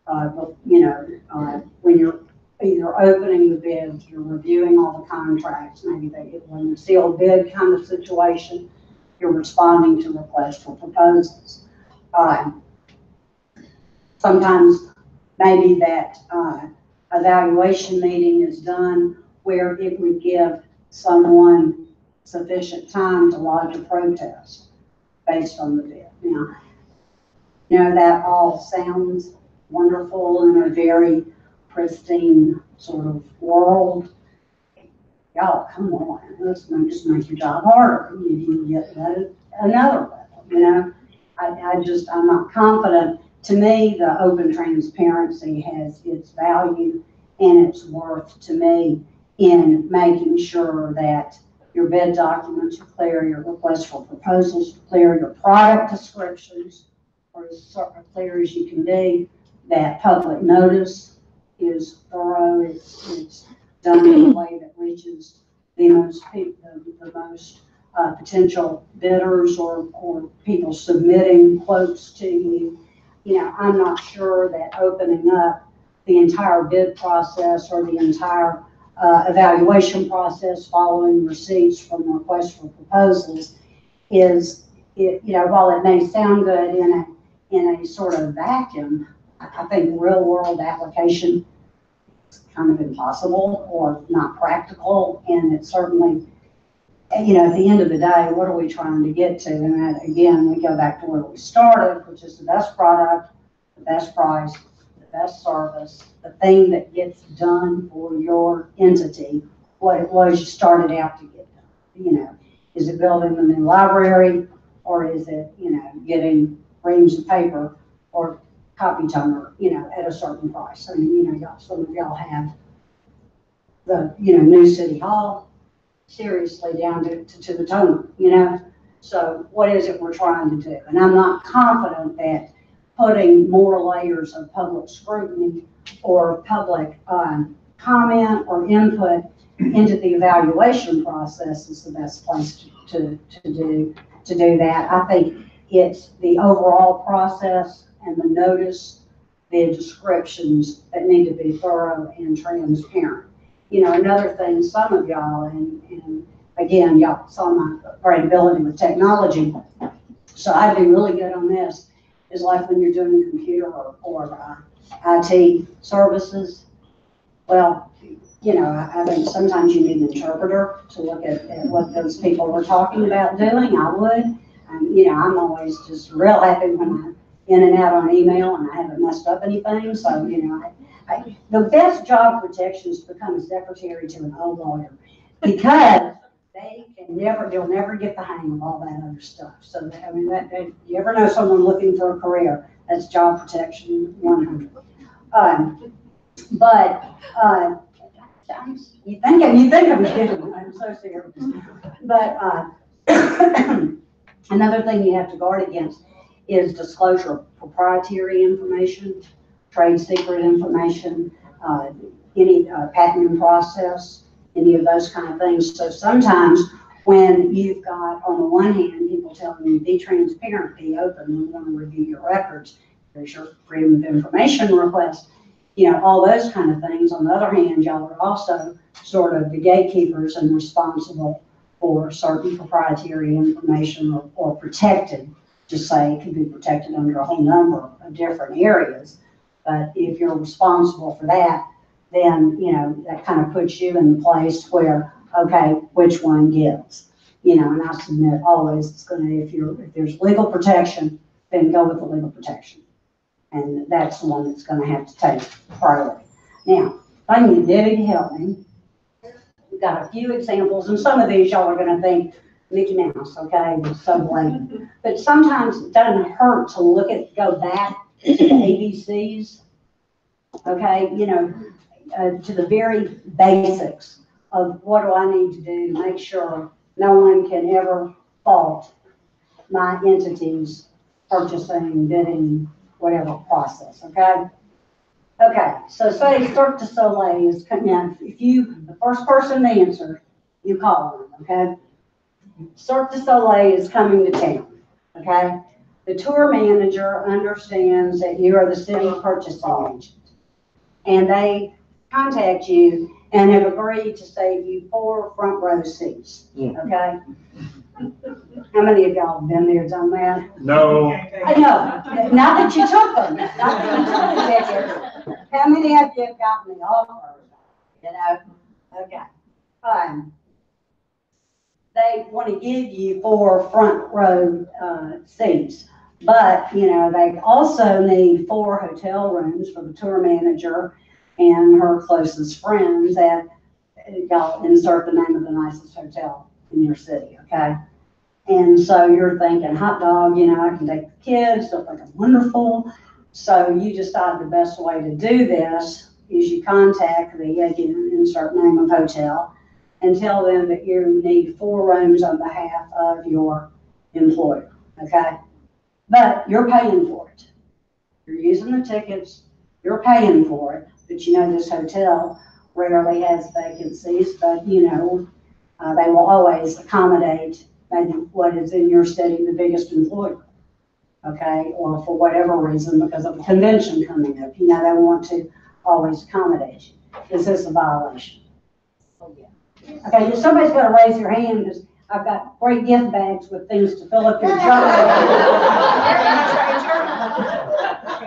Uh, you know, uh, when you're either opening the bids, you're reviewing all the contracts, maybe they, when a sealed bid kind of situation, you're responding to requests for proposals. Uh, sometimes maybe that, uh, evaluation meeting is done where it would give someone sufficient time to lodge a protest based on the bid. Now, you know, that all sounds wonderful in a very pristine sort of world. Y'all, come on, let's just make your job harder. You, you get another level, you know? I, I just, I'm not confident. To me, the open transparency has its value and its worth to me in making sure that your bid documents are clear, your requests for proposals are clear, your product descriptions are as clear as you can be, that public notice is thorough, it's, it's done in a [clears throat] way that reaches the most, pe- the, the most, uh, potential bidders or, or people submitting quotes to you. You know, I'm not sure that opening up the entire bid process or the entire uh, evaluation process following receipts from requests for proposals is, it, you know, while it may sound good in a, in a sort of vacuum, I, think real world application kind of impossible or not practical. And it certainly, you know, at the end of the day, what are we trying to get to? And that, again, we go back to where we started, which is the best product, the best price, the best service, the thing that gets done for your entity, what it was you started out to get done. You know, is it building the new library? Or is it, you know, getting reams of paper or copy toner, you know, at a certain price? I mean, you know, y'all, some of y'all have the, you know, new city hall, seriously down to, to, to the toner, you know? So what is it we're trying to do? And I'm not confident that putting more layers of public scrutiny or public, um, comment or input into the evaluation process is the best place to, to, to do, to do that. I think it's the overall process and the notice, the descriptions that need to be thorough and transparent. You know, another thing, some of y'all, and, and again, y'all saw my great ability with technology, so I do really good on this, is like when you're doing computer or, or uh, IT services. Well, you know, I, I think sometimes you need an interpreter to look at, at what those people were talking about doing, I would. And, you know, I'm always just real happy when I'm in and out on email and I haven't messed up anything, so, you know, I, I, the best job protection is to become a secretary to an old lawyer. Because they can never, they'll never get the hang of all that other stuff. So, that- I mean, that, that, you ever know someone looking for a career, that's job protection one hundred. Um, but, uh, you think, of you think I'm kidding, I'm so serious. But, uh, [coughs] another thing you have to guard against is disclosure of proprietary information, trade secret information, uh, any uh, patent process, any of those kind of things. So sometimes when you've got, on the one hand, people telling you, be transparent, be open, we want to review your records, there's your freedom of information request, you know, all those kind of things. On the other hand, y'all are also sort of the gatekeepers and responsible for certain proprietary information or, or protected. Just say could be protected under a whole number of different areas. But if you're responsible for that, then, you know, that kind of puts you in the place where, okay, which one gives? You know, and I submit always, it's gonna, if you're, if there's legal protection, then go with the legal protection. And that's the one that's gonna have to take priority. Now, I need Debbie to help me, we've got a few examples, and some of these y'all are gonna think Mickey Mouse, okay, blatant. But sometimes it doesn't hurt to look at, go back to the ABCs, okay, you know, uh, to the very basics of what do I need to do to make sure no one can ever fault my entity's purchasing, bidding, whatever process, okay? Okay, so say Cirque du Soleil is coming in, if you, the first person to answer, you call them, okay? Cirque du Soleil is coming to town, okay? The tour manager understands that you are the city purchasing agent. And they contact you and have agreed to save you four front row seats, okay? How many of y'all have been there, done that? No, I know, not that you took them, not that you took the tickets. How many of you have gotten the offer? You know, okay. Um, they want to give you four front row, uh, seats. But, you know, they also need four hotel rooms for the tour manager and her closest friends at, y'all insert the name of the nicest hotel in your city, okay? And so you're thinking, hot dog, you know, I can take the kids, they'll think I'm wonderful. So you decide the best way to do this is you contact the, again, insert name of hotel, and tell them that you need four rooms on behalf of your employer, okay? But you're paying for it. You're using the tickets, you're paying for it, but you know, this hotel rarely has vacancies, but you know, uh, they will always accommodate maybe what is in your city the biggest employer. Okay, or for whatever reason, because of a convention coming up, you know, they want to always accommodate you. Is this a violation? Oh, yeah. Okay, somebody's gotta raise their hand, because I've got great gift bags with things to fill up your.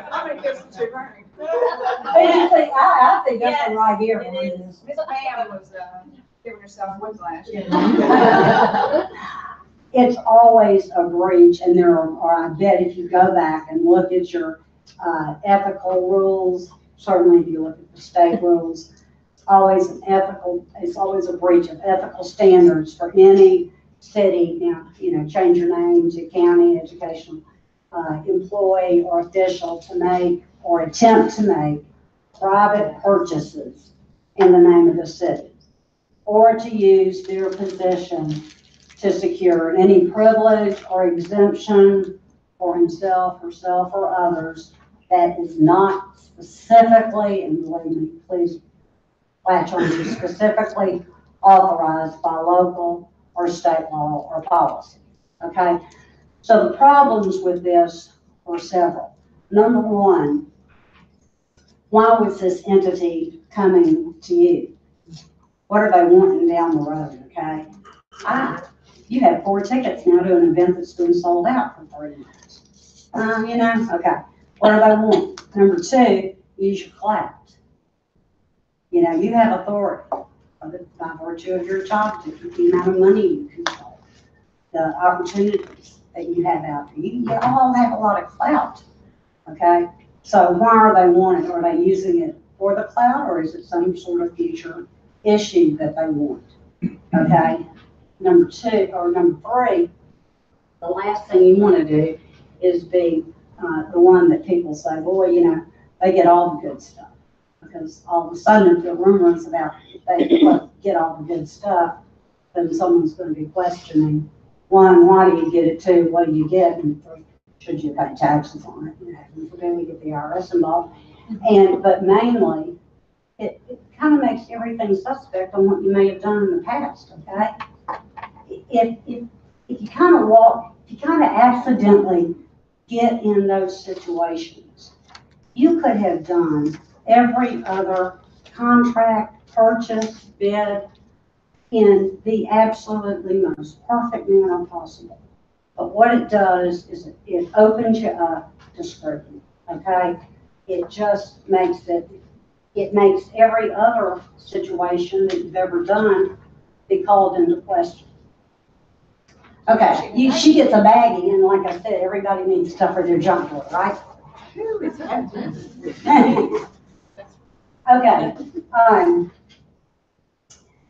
How many gifts did you bring? I think, I, I think that's one right here. It is. Miss Pam was, uh, giving herself whiplash. [laughs] It's always a breach, and there are, or I bet if you go back and look at your, uh, ethical rules, certainly if you look at the state rules, always an ethical, it's always a breach of ethical standards for any city, now, you know, change your name to county educational, uh, employee or official to make or attempt to make private purchases in the name of the city, or to use their position to secure any privilege or exemption for himself, herself, or others that is not specifically, and believe me, please latch to specifically authorized by local or state law or policy. Okay? So the problems with this are several. Number one, why was this entity coming to you? What are they wanting down the road, okay? Ah, you have four tickets now to an event that's been sold out for thirty minutes. Um, you know, okay, what do they want? Number two, use your clout. You know, you have authority by virtue of your job, the amount of money you control, the opportunities that you have out there. You, you all have a lot of clout, okay? So why are they wanting, are they using it for the clout, or is it some sort of future issue that they want? Okay? Number two, or number three, the last thing you want to do is be, uh, the one that people say, boy, you know, they get all the good stuff. Because all of a sudden, if the rumors about they get all the good stuff, then someone's gonna be questioning, one, why do you get it? Two, what do you get? And three, should you pay taxes on it? You know, and then we get the IRS involved. And, but mainly, it, it kind of makes everything suspect on what you may have done in the past, okay? If, if, if you kind of walk, if you kind of accidentally get in those situations, you could have done every other contract, purchase, bid in the absolutely most perfect manner possible. But what it does is it- it opens you up to scrutiny, okay? It just makes it, it makes every other situation that you've ever done be called into question. Okay, you, she gets a baggie, and like I said, everybody needs stuff for their junk drawer, right? [laughs] Okay, um,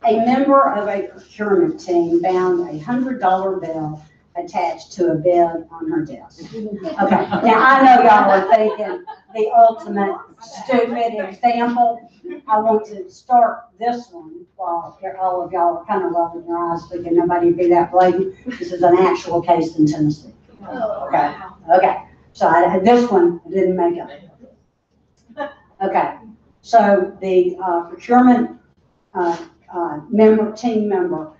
a member of a procurement team found a hundred dollar bill attached to a bid on her desk. Okay, now I know y'all are thinking the ultimate stupid example. I want to start this one while all of y'all are kind of rolling your eyes thinking nobody would be that blatant. This is an actual case in Tennessee. Okay. Okay, so I, this one didn't make up. Okay, so the uh, procurement, uh, uh, member, team member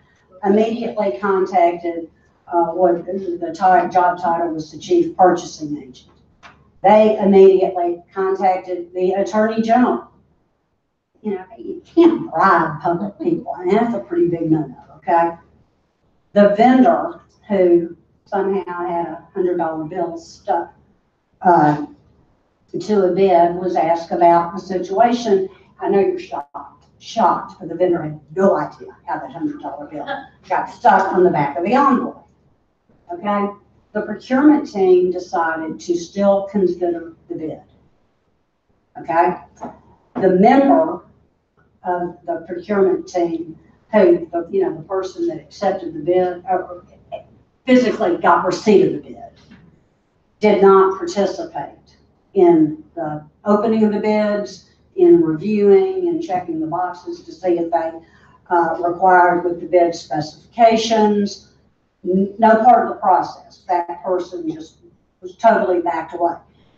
immediately contacted, uh, what the the ti- job title was the chief purchasing agent. They immediately contacted the attorney general. You know, you can't bribe public people, and that's a pretty big no-no, okay? The vendor who somehow had a hundred dollar bill stuck, uh, to a bid was asked about the situation. I know you're shocked, shocked, but the vendor had no idea how that hundred dollar bill got stuck on the back of the envelope. Okay, the procurement team decided to still consider the bid. Okay, the member of the procurement team, who, the, you know, the person that accepted the bid, uh, physically got receipt of the bid, did not participate in the opening of the bids, in reviewing and checking the boxes to see if they uh, required with the bid specifications. No part of the process. That person just was totally backed away.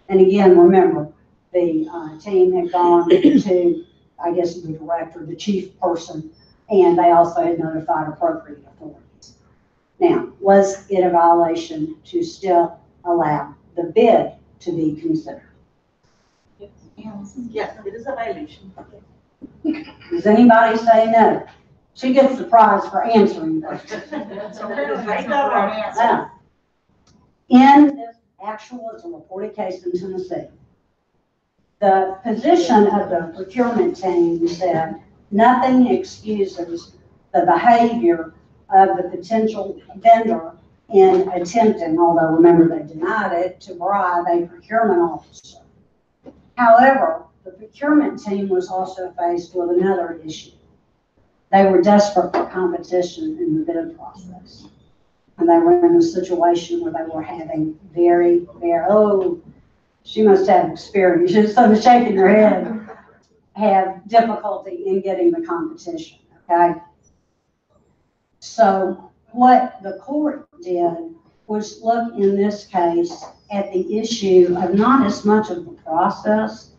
And again, remember, the uh, team had gone to, I guess, the director, the chief person, and they also had notified appropriate authorities. Now, was it a violation to still allow the bid to be considered? Yes, it is a violation. Does anybody say no? She gets the prize for answering questions. [laughs] Right or wrong? Now, in this actual, it's a reported case in Tennessee. The position of the procurement team said, nothing excuses the behavior of the potential vendor in attempting, although remember they denied it, to bribe a procurement officer. However, the procurement team was also faced with another issue. They were desperate for competition in the bid process. And they were in a situation where they were having very, very, oh, she must have experience, she's sort [laughs] of shaking her head, have difficulty in getting the competition, okay? So what the court did was look in this case at the issue of not as much of the process,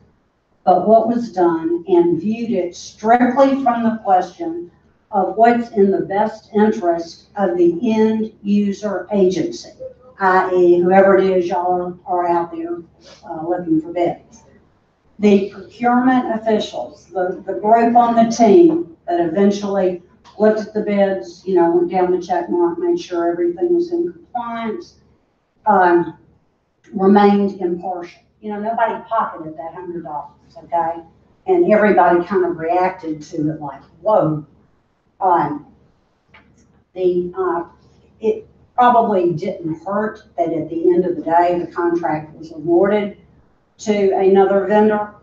but what was done and viewed it strictly from the question of what's in the best interest of the end user agency, i.e. whoever it is y'all are, out there, uh, looking for bids. The procurement officials, the, the group on the team that eventually looked at the bids, you know, went down the check mark, made sure everything was in compliance, um, remained impartial. You know, nobody pocketed that hundred dollars, okay? And everybody kind of reacted to it like, whoa. Um, the, uh, it probably didn't hurt that at the end of the day, the contract was awarded to another vendor.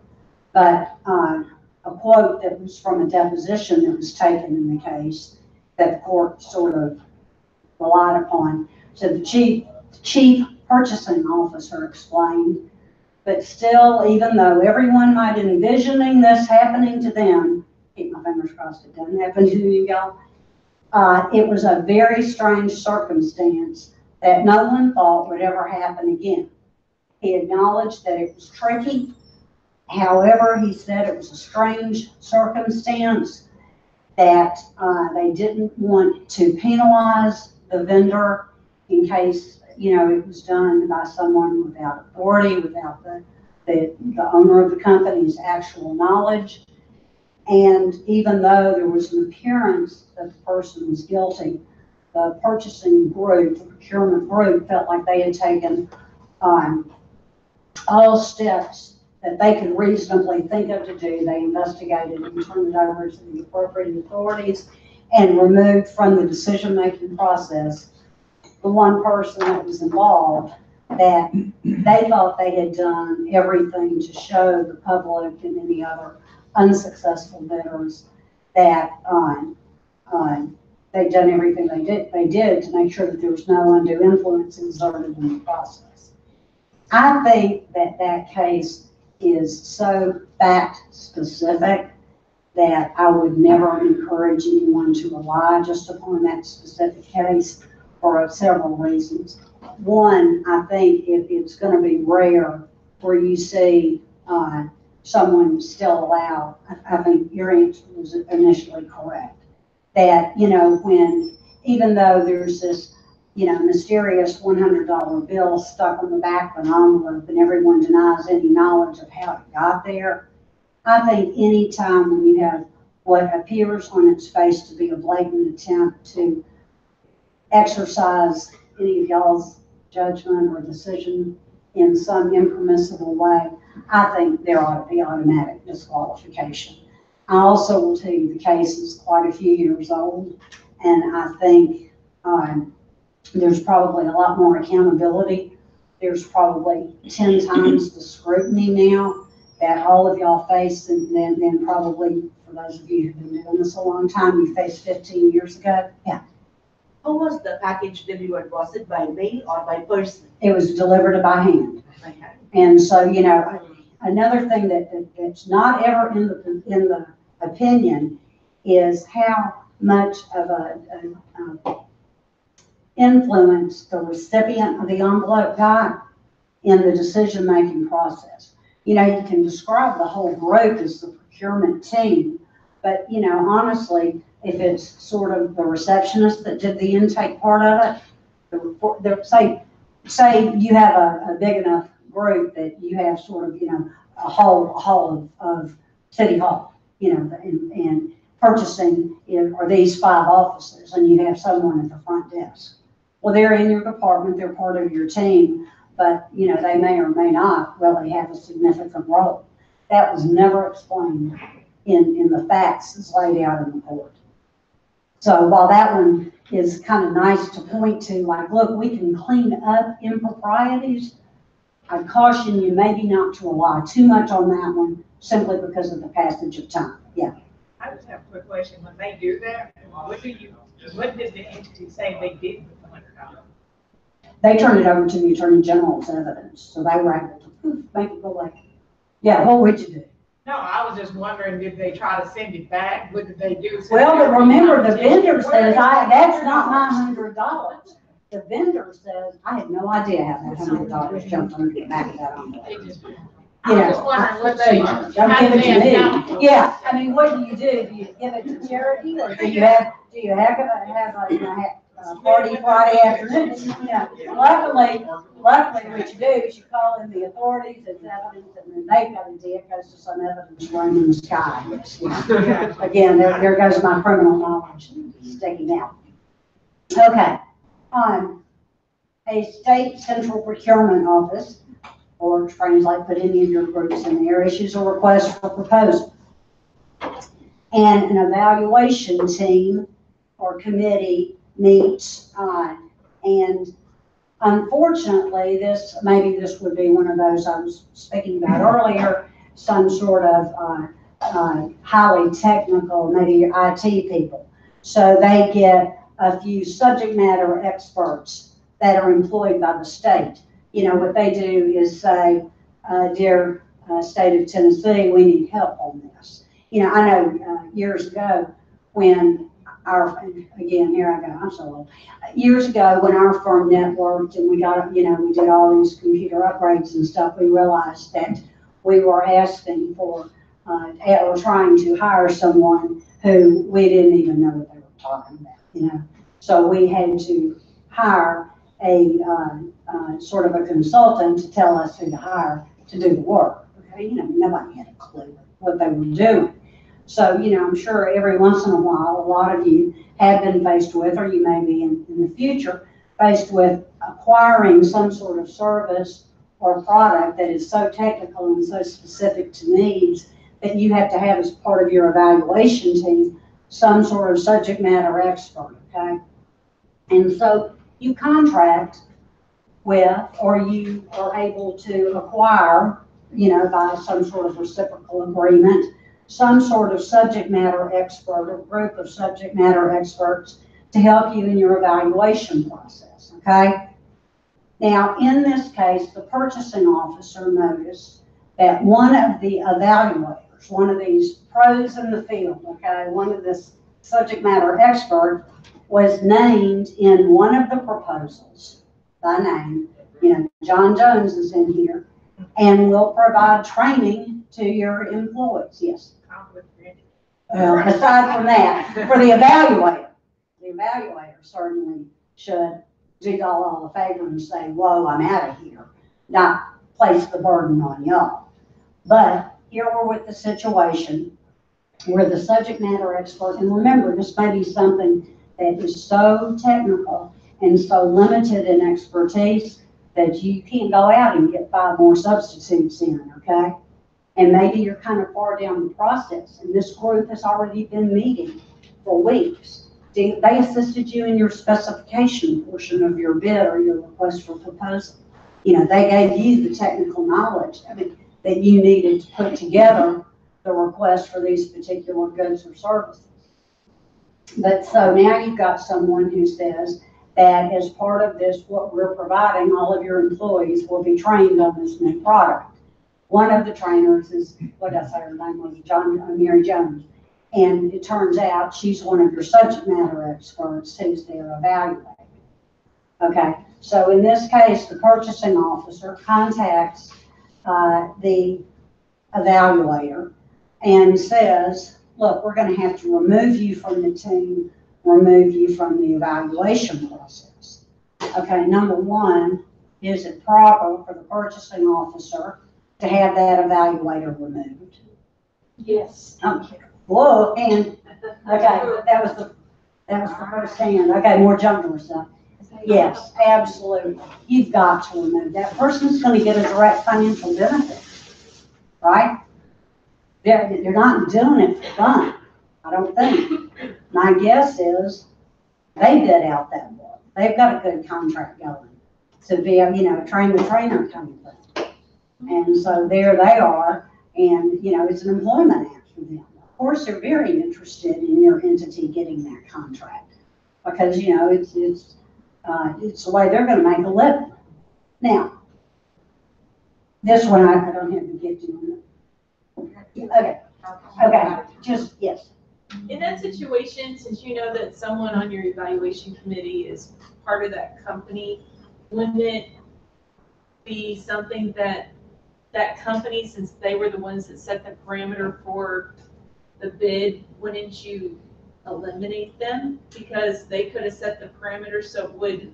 But, uh, a quote that was from a deposition that was taken in the case that the court sort of relied upon. So the chief, chief purchasing officer explained, but still, even though everyone might envisioning this happening to them, keep my fingers crossed it doesn't happen to you y'all, uh, it was a very strange circumstance that no one thought would ever happen again. He acknowledged that it was tricky, However, he said it was a strange circumstance that uh, they didn't want to penalize the vendor in case, you know, it was done by someone without authority, without the, the, the owner of the company's actual knowledge. And even though there was an appearance that the person was guilty, the purchasing group, the procurement group felt like they had taken um, all steps that they could reasonably think of to do. They investigated and turned it over to the appropriate authorities and removed from the decision-making process the one person that was involved that they thought they had done everything to show the public and any other unsuccessful bidders that, um, um, they'd done everything they did, they did to make sure that there was no undue influence exerted in the process. I think that that case is so fact specific that I would never encourage anyone to rely just upon that specific case for several reasons. One, I think if it's gonna be rare where you see, uh, someone still allowed, I, I think your answer was initially correct. That, you know, when, even though there's this you know, mysterious one hundred dollar bill stuck on the back of an envelope and everyone denies any knowledge of how it got there. I think any time when you have what appears on its face to be a blatant attempt to exercise any of y'all's judgment or decision in some impermissible way, I think there ought to be automatic disqualification. I also will tell you the case is quite a few years old, and I think, um, there's probably a lot more accountability. There's probably ten times the scrutiny now that all of y'all face than, than probably, for those of you who've been doing this a long time, you faced fifteen years ago. Yeah, How was the package delivered? Was it by mail or by person? it was delivered by hand. By hand. And so, you know, another thing that, that- that's not ever in the, in the opinion is how much of a, a, a influence the recipient of the envelope got in the decision-making process. You know, you can describe the whole group as the procurement team, but, you know, honestly, if it's sort of the receptionist that did the intake part of it, the, report- the, say, say you have a, a big enough group that you have sort of, you know, a hall, a hall of, of city hall, you know, and, and purchasing is- are these five offices and you have someone at the front desk. Well, they're in your department, they're part of your team, but, you know, they may or may not really have a significant role. That was never explained in, in the facts as laid out in the court. So while that one is kind of nice to point to, like, look, we can clean up improprieties, I caution you maybe not to rely too much on that one simply because of the passage of time. Yeah. I just have a quick question. When they do that, what do you, what did the entity say they did with the hundred dollars? They turned it over to the Attorney General's evidence, so they were able to make it go like, yeah, what would you do? No, I was just wondering, did they try to send it back? What did they do? Well, but remember, the vendor says, I, that's not my hundred dollars. The vendor says, I had no idea how that hundred dollars jumped under the back of that envelope. You know, just wondering what they, Don't give it to me. Yeah, I mean, what do you do? Do you give it to charity or do you have, do you have a, have a, you know, have a party Friday afternoon? [laughs] Know, luckily, luckily what you do is you call in the authorities, it's evidence, and then they've got a deal, goes to some evidence running in the sky. You know, Again, there, there goes my criminal knowledge sticking out. Okay, um, a state central procurement office, or translate, put any of your groups in there, issues a request for proposal. And an evaluation team or committee meets, uh, and unfortunately, this, maybe this would be one of those I was speaking about earlier, some sort of, uh, uh, highly technical, maybe IT people. So they get a few subject matter experts that are employed by the state. You know, what they do is say, uh, dear, uh, state of Tennessee, we need help on this. You know, I know, uh, years ago, when our, again, here I go, I'm so old. Years ago, when our firm networked and we got, you know, we did all these computer upgrades and stuff, we realized that we were asking for, uh, or trying to hire someone who we didn't even know what they were talking about, you know? So we had to hire a, uh, uh, sort of a consultant to tell us who to hire to do the work. Okay, you know, nobody had a clue what they were doing. So, you know, I'm sure every once in a while, a lot of you have been faced with, or you may be in, in the future, faced with acquiring some sort of service or product that is so technical and so specific to needs that you have to have as part of your evaluation team, some sort of subject matter expert, okay? And so you contract with, or you are able to acquire, you know, by some sort of reciprocal agreement, some sort of subject matter expert or group of subject matter experts to help you in your evaluation process, okay? Now, in this case, the purchasing officer noticed that one of the evaluators, one of these pros in the field, okay, one of this subject matter expert was named in one of the proposals by name. You know, John Jones is in here and will provide training to your employees, yes. Conflict of interest. Well, aside from that, for the evaluator, the evaluator certainly should do y'all all a favor and say, whoa, I'm out of here, not place the burden on y'all. But here we're with the situation where the subject matter expert, and remember, this may be something that is so technical and so limited in expertise that you can't go out and get five more substitutes in, okay? And maybe you're kind of far down the process, and this group has already been meeting for weeks. They assisted you in your specification portion of your bid or your request for proposal. You know, they gave you the technical knowledge, I mean, that you needed to put together the request for these particular goods or services. But so now you've got someone who says that as part of this, what we're providing, all of your employees will be trained on this new product. One of the trainers is, what I say her name was, John, uh, Mary Jones. And it turns out she's one of your subject matter experts who's there evaluating. Okay, so in this case, the purchasing officer contacts, uh, the evaluator and says, look, we're gonna have to remove you from the team, remove you from the evaluation process. Okay, number one, is it proper for the purchasing officer to have that evaluator removed? Yes. Okay, whoa, and, okay, that was the, that was the first hand, okay, more jumping stuff. Yes, absolutely, you've got to remove, that person's gonna get a direct financial benefit, right? They're, they're not doing it for fun, I don't think. My guess is they bid out that work, they've got a good contract going to be, a, you know, train the trainer kind of thing. And so there they are, and, you know, it's an employment act for them. Of course, they're very interested in your entity getting that contract. Because, you know, it's, it's Uh, it's the way they're gonna make a living. Now, this one, I, I don't have gifting on it. Okay, okay, just, yes. In that situation, since you know that someone on your evaluation committee is part of that company, wouldn't it be something that, that company, since they were the ones that set the parameter for the bid, wouldn't you eliminate them? Because they could have set the parameter so it would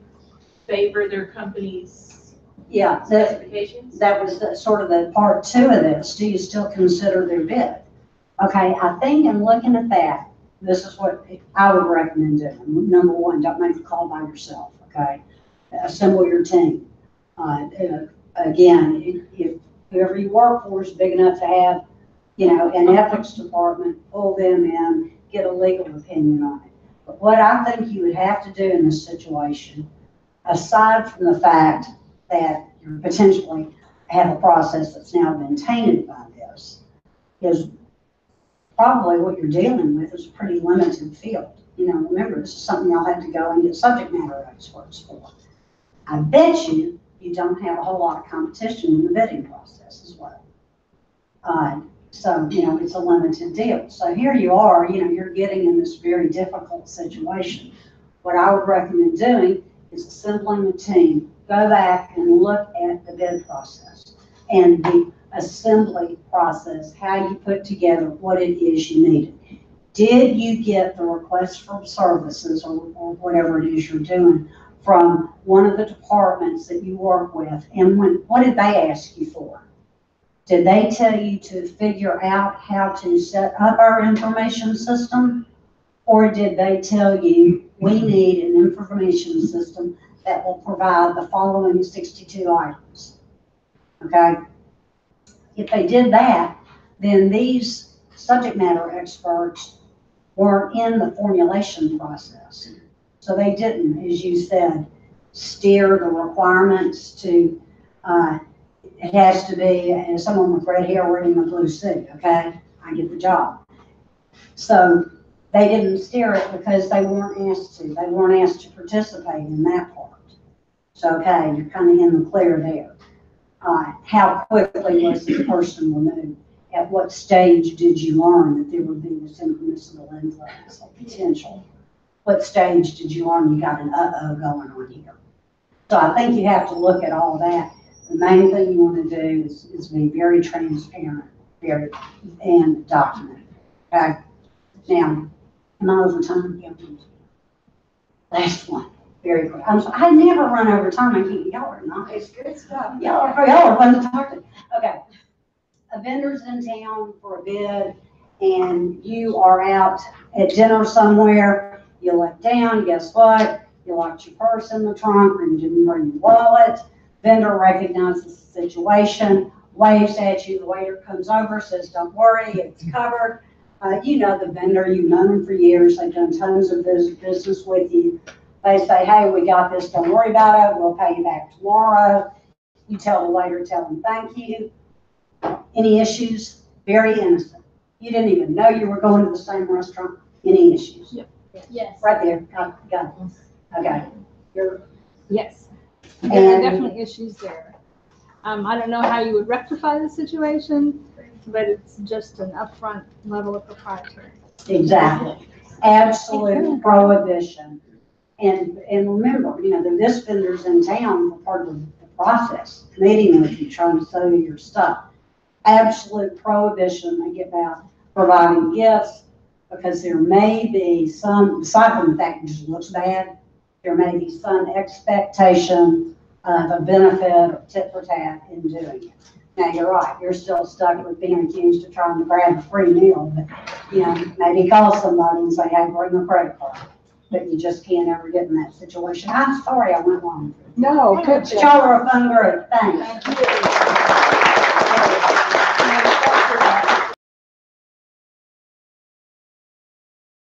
favor their company's Yeah, that, specifications? that was the- sort of the part two of this. Do you still consider their bid? Okay, I think in looking at that, this is what I would recommend doing. Number one, don't make the call by yourself, okay? Assemble your team. Uh, uh, again, if, if whoever you work for is big enough to have, you know, an ethics department, pull them in, get a legal opinion on it. But what I think you would have to do in this situation, aside from the fact that you potentially have a process that's now been tainted by this, is probably what you're dealing with is a pretty limited field. You know, remember, this is something y'all had to go and get subject matter experts for. I bet you, you don't have a whole lot of competition in the bidding process. Uh, so, you know, it's a limited deal. So here you are, you know, you're getting in this very difficult situation. What I would recommend doing is assembling a team, go back and look at the bid process and the assembly process, how you put together what it is you needed. Did you get the request for services or, or whatever it is you're doing from one of the departments that you work with? And when, what did they ask you for? Did they tell you to figure out how to set up our information system? Or did they tell you, we need an information system that will provide the following sixty-two items? Okay? If they did that, then these subject matter experts weren't in the formulation process. So they didn't, as you said, steer the requirements to, uh, it has to be, someone with red hair wearing a blue suit, okay? I get the job. So they didn't steer it because they weren't asked to. They weren't asked to participate in that part. So, okay, you're kind of in the clear there. Uh, how quickly was the person removed? At what stage did you learn that there would be this impermissible influence potential? What stage did you learn you got an uh-oh going on here? So I think you have to look at all that. The main thing you want to do is, is be very transparent, very, and document, okay? Now, am I over time? Yeah. Last one, very quick. I'm, so- I never run over time. I can't, y'all are nice. It's good stuff. Y'all are, y'all are fun to talk to. Okay. A vendor's in town for a bid and you are out at dinner somewhere, you let down, guess what? You locked your purse in the trunk or you didn't bring your wallet. Vendor recognizes the situation, waves at you, the waiter comes over, says, don't worry, it's covered. Uh, you know the vendor, you've known them for years, they've done tons of business with you. They say, hey, we got this, don't worry about it, we'll pay you back tomorrow. You tell the waiter, tell them thank you. Any issues? Very innocent. You didn't even know you were going to the same restaurant. Any issues? Yes. Right there, got, got it. Okay. You're, Yes. There are and, definitely issues there. Um, I don't know how you would rectify the situation, but it's just an upfront level of proprietary. exactly. Absolute prohibition. And, and remember, you know, the this vendor's in town for part of the process, meeting with you, trying to sell you your stuff. Absolute prohibition about providing gifts, because there may be some, aside from the fact it just looks bad, there may be some expectation of a benefit or tit for tat in doing it. Now, you're right, you're still stuck with being accused of trying to grab a free meal, but, you know, maybe call somebody and say, hey, bring a credit card. But you just can't ever get in that situation. I'm sorry I went long. No, good But y'all are a fun group, thanks.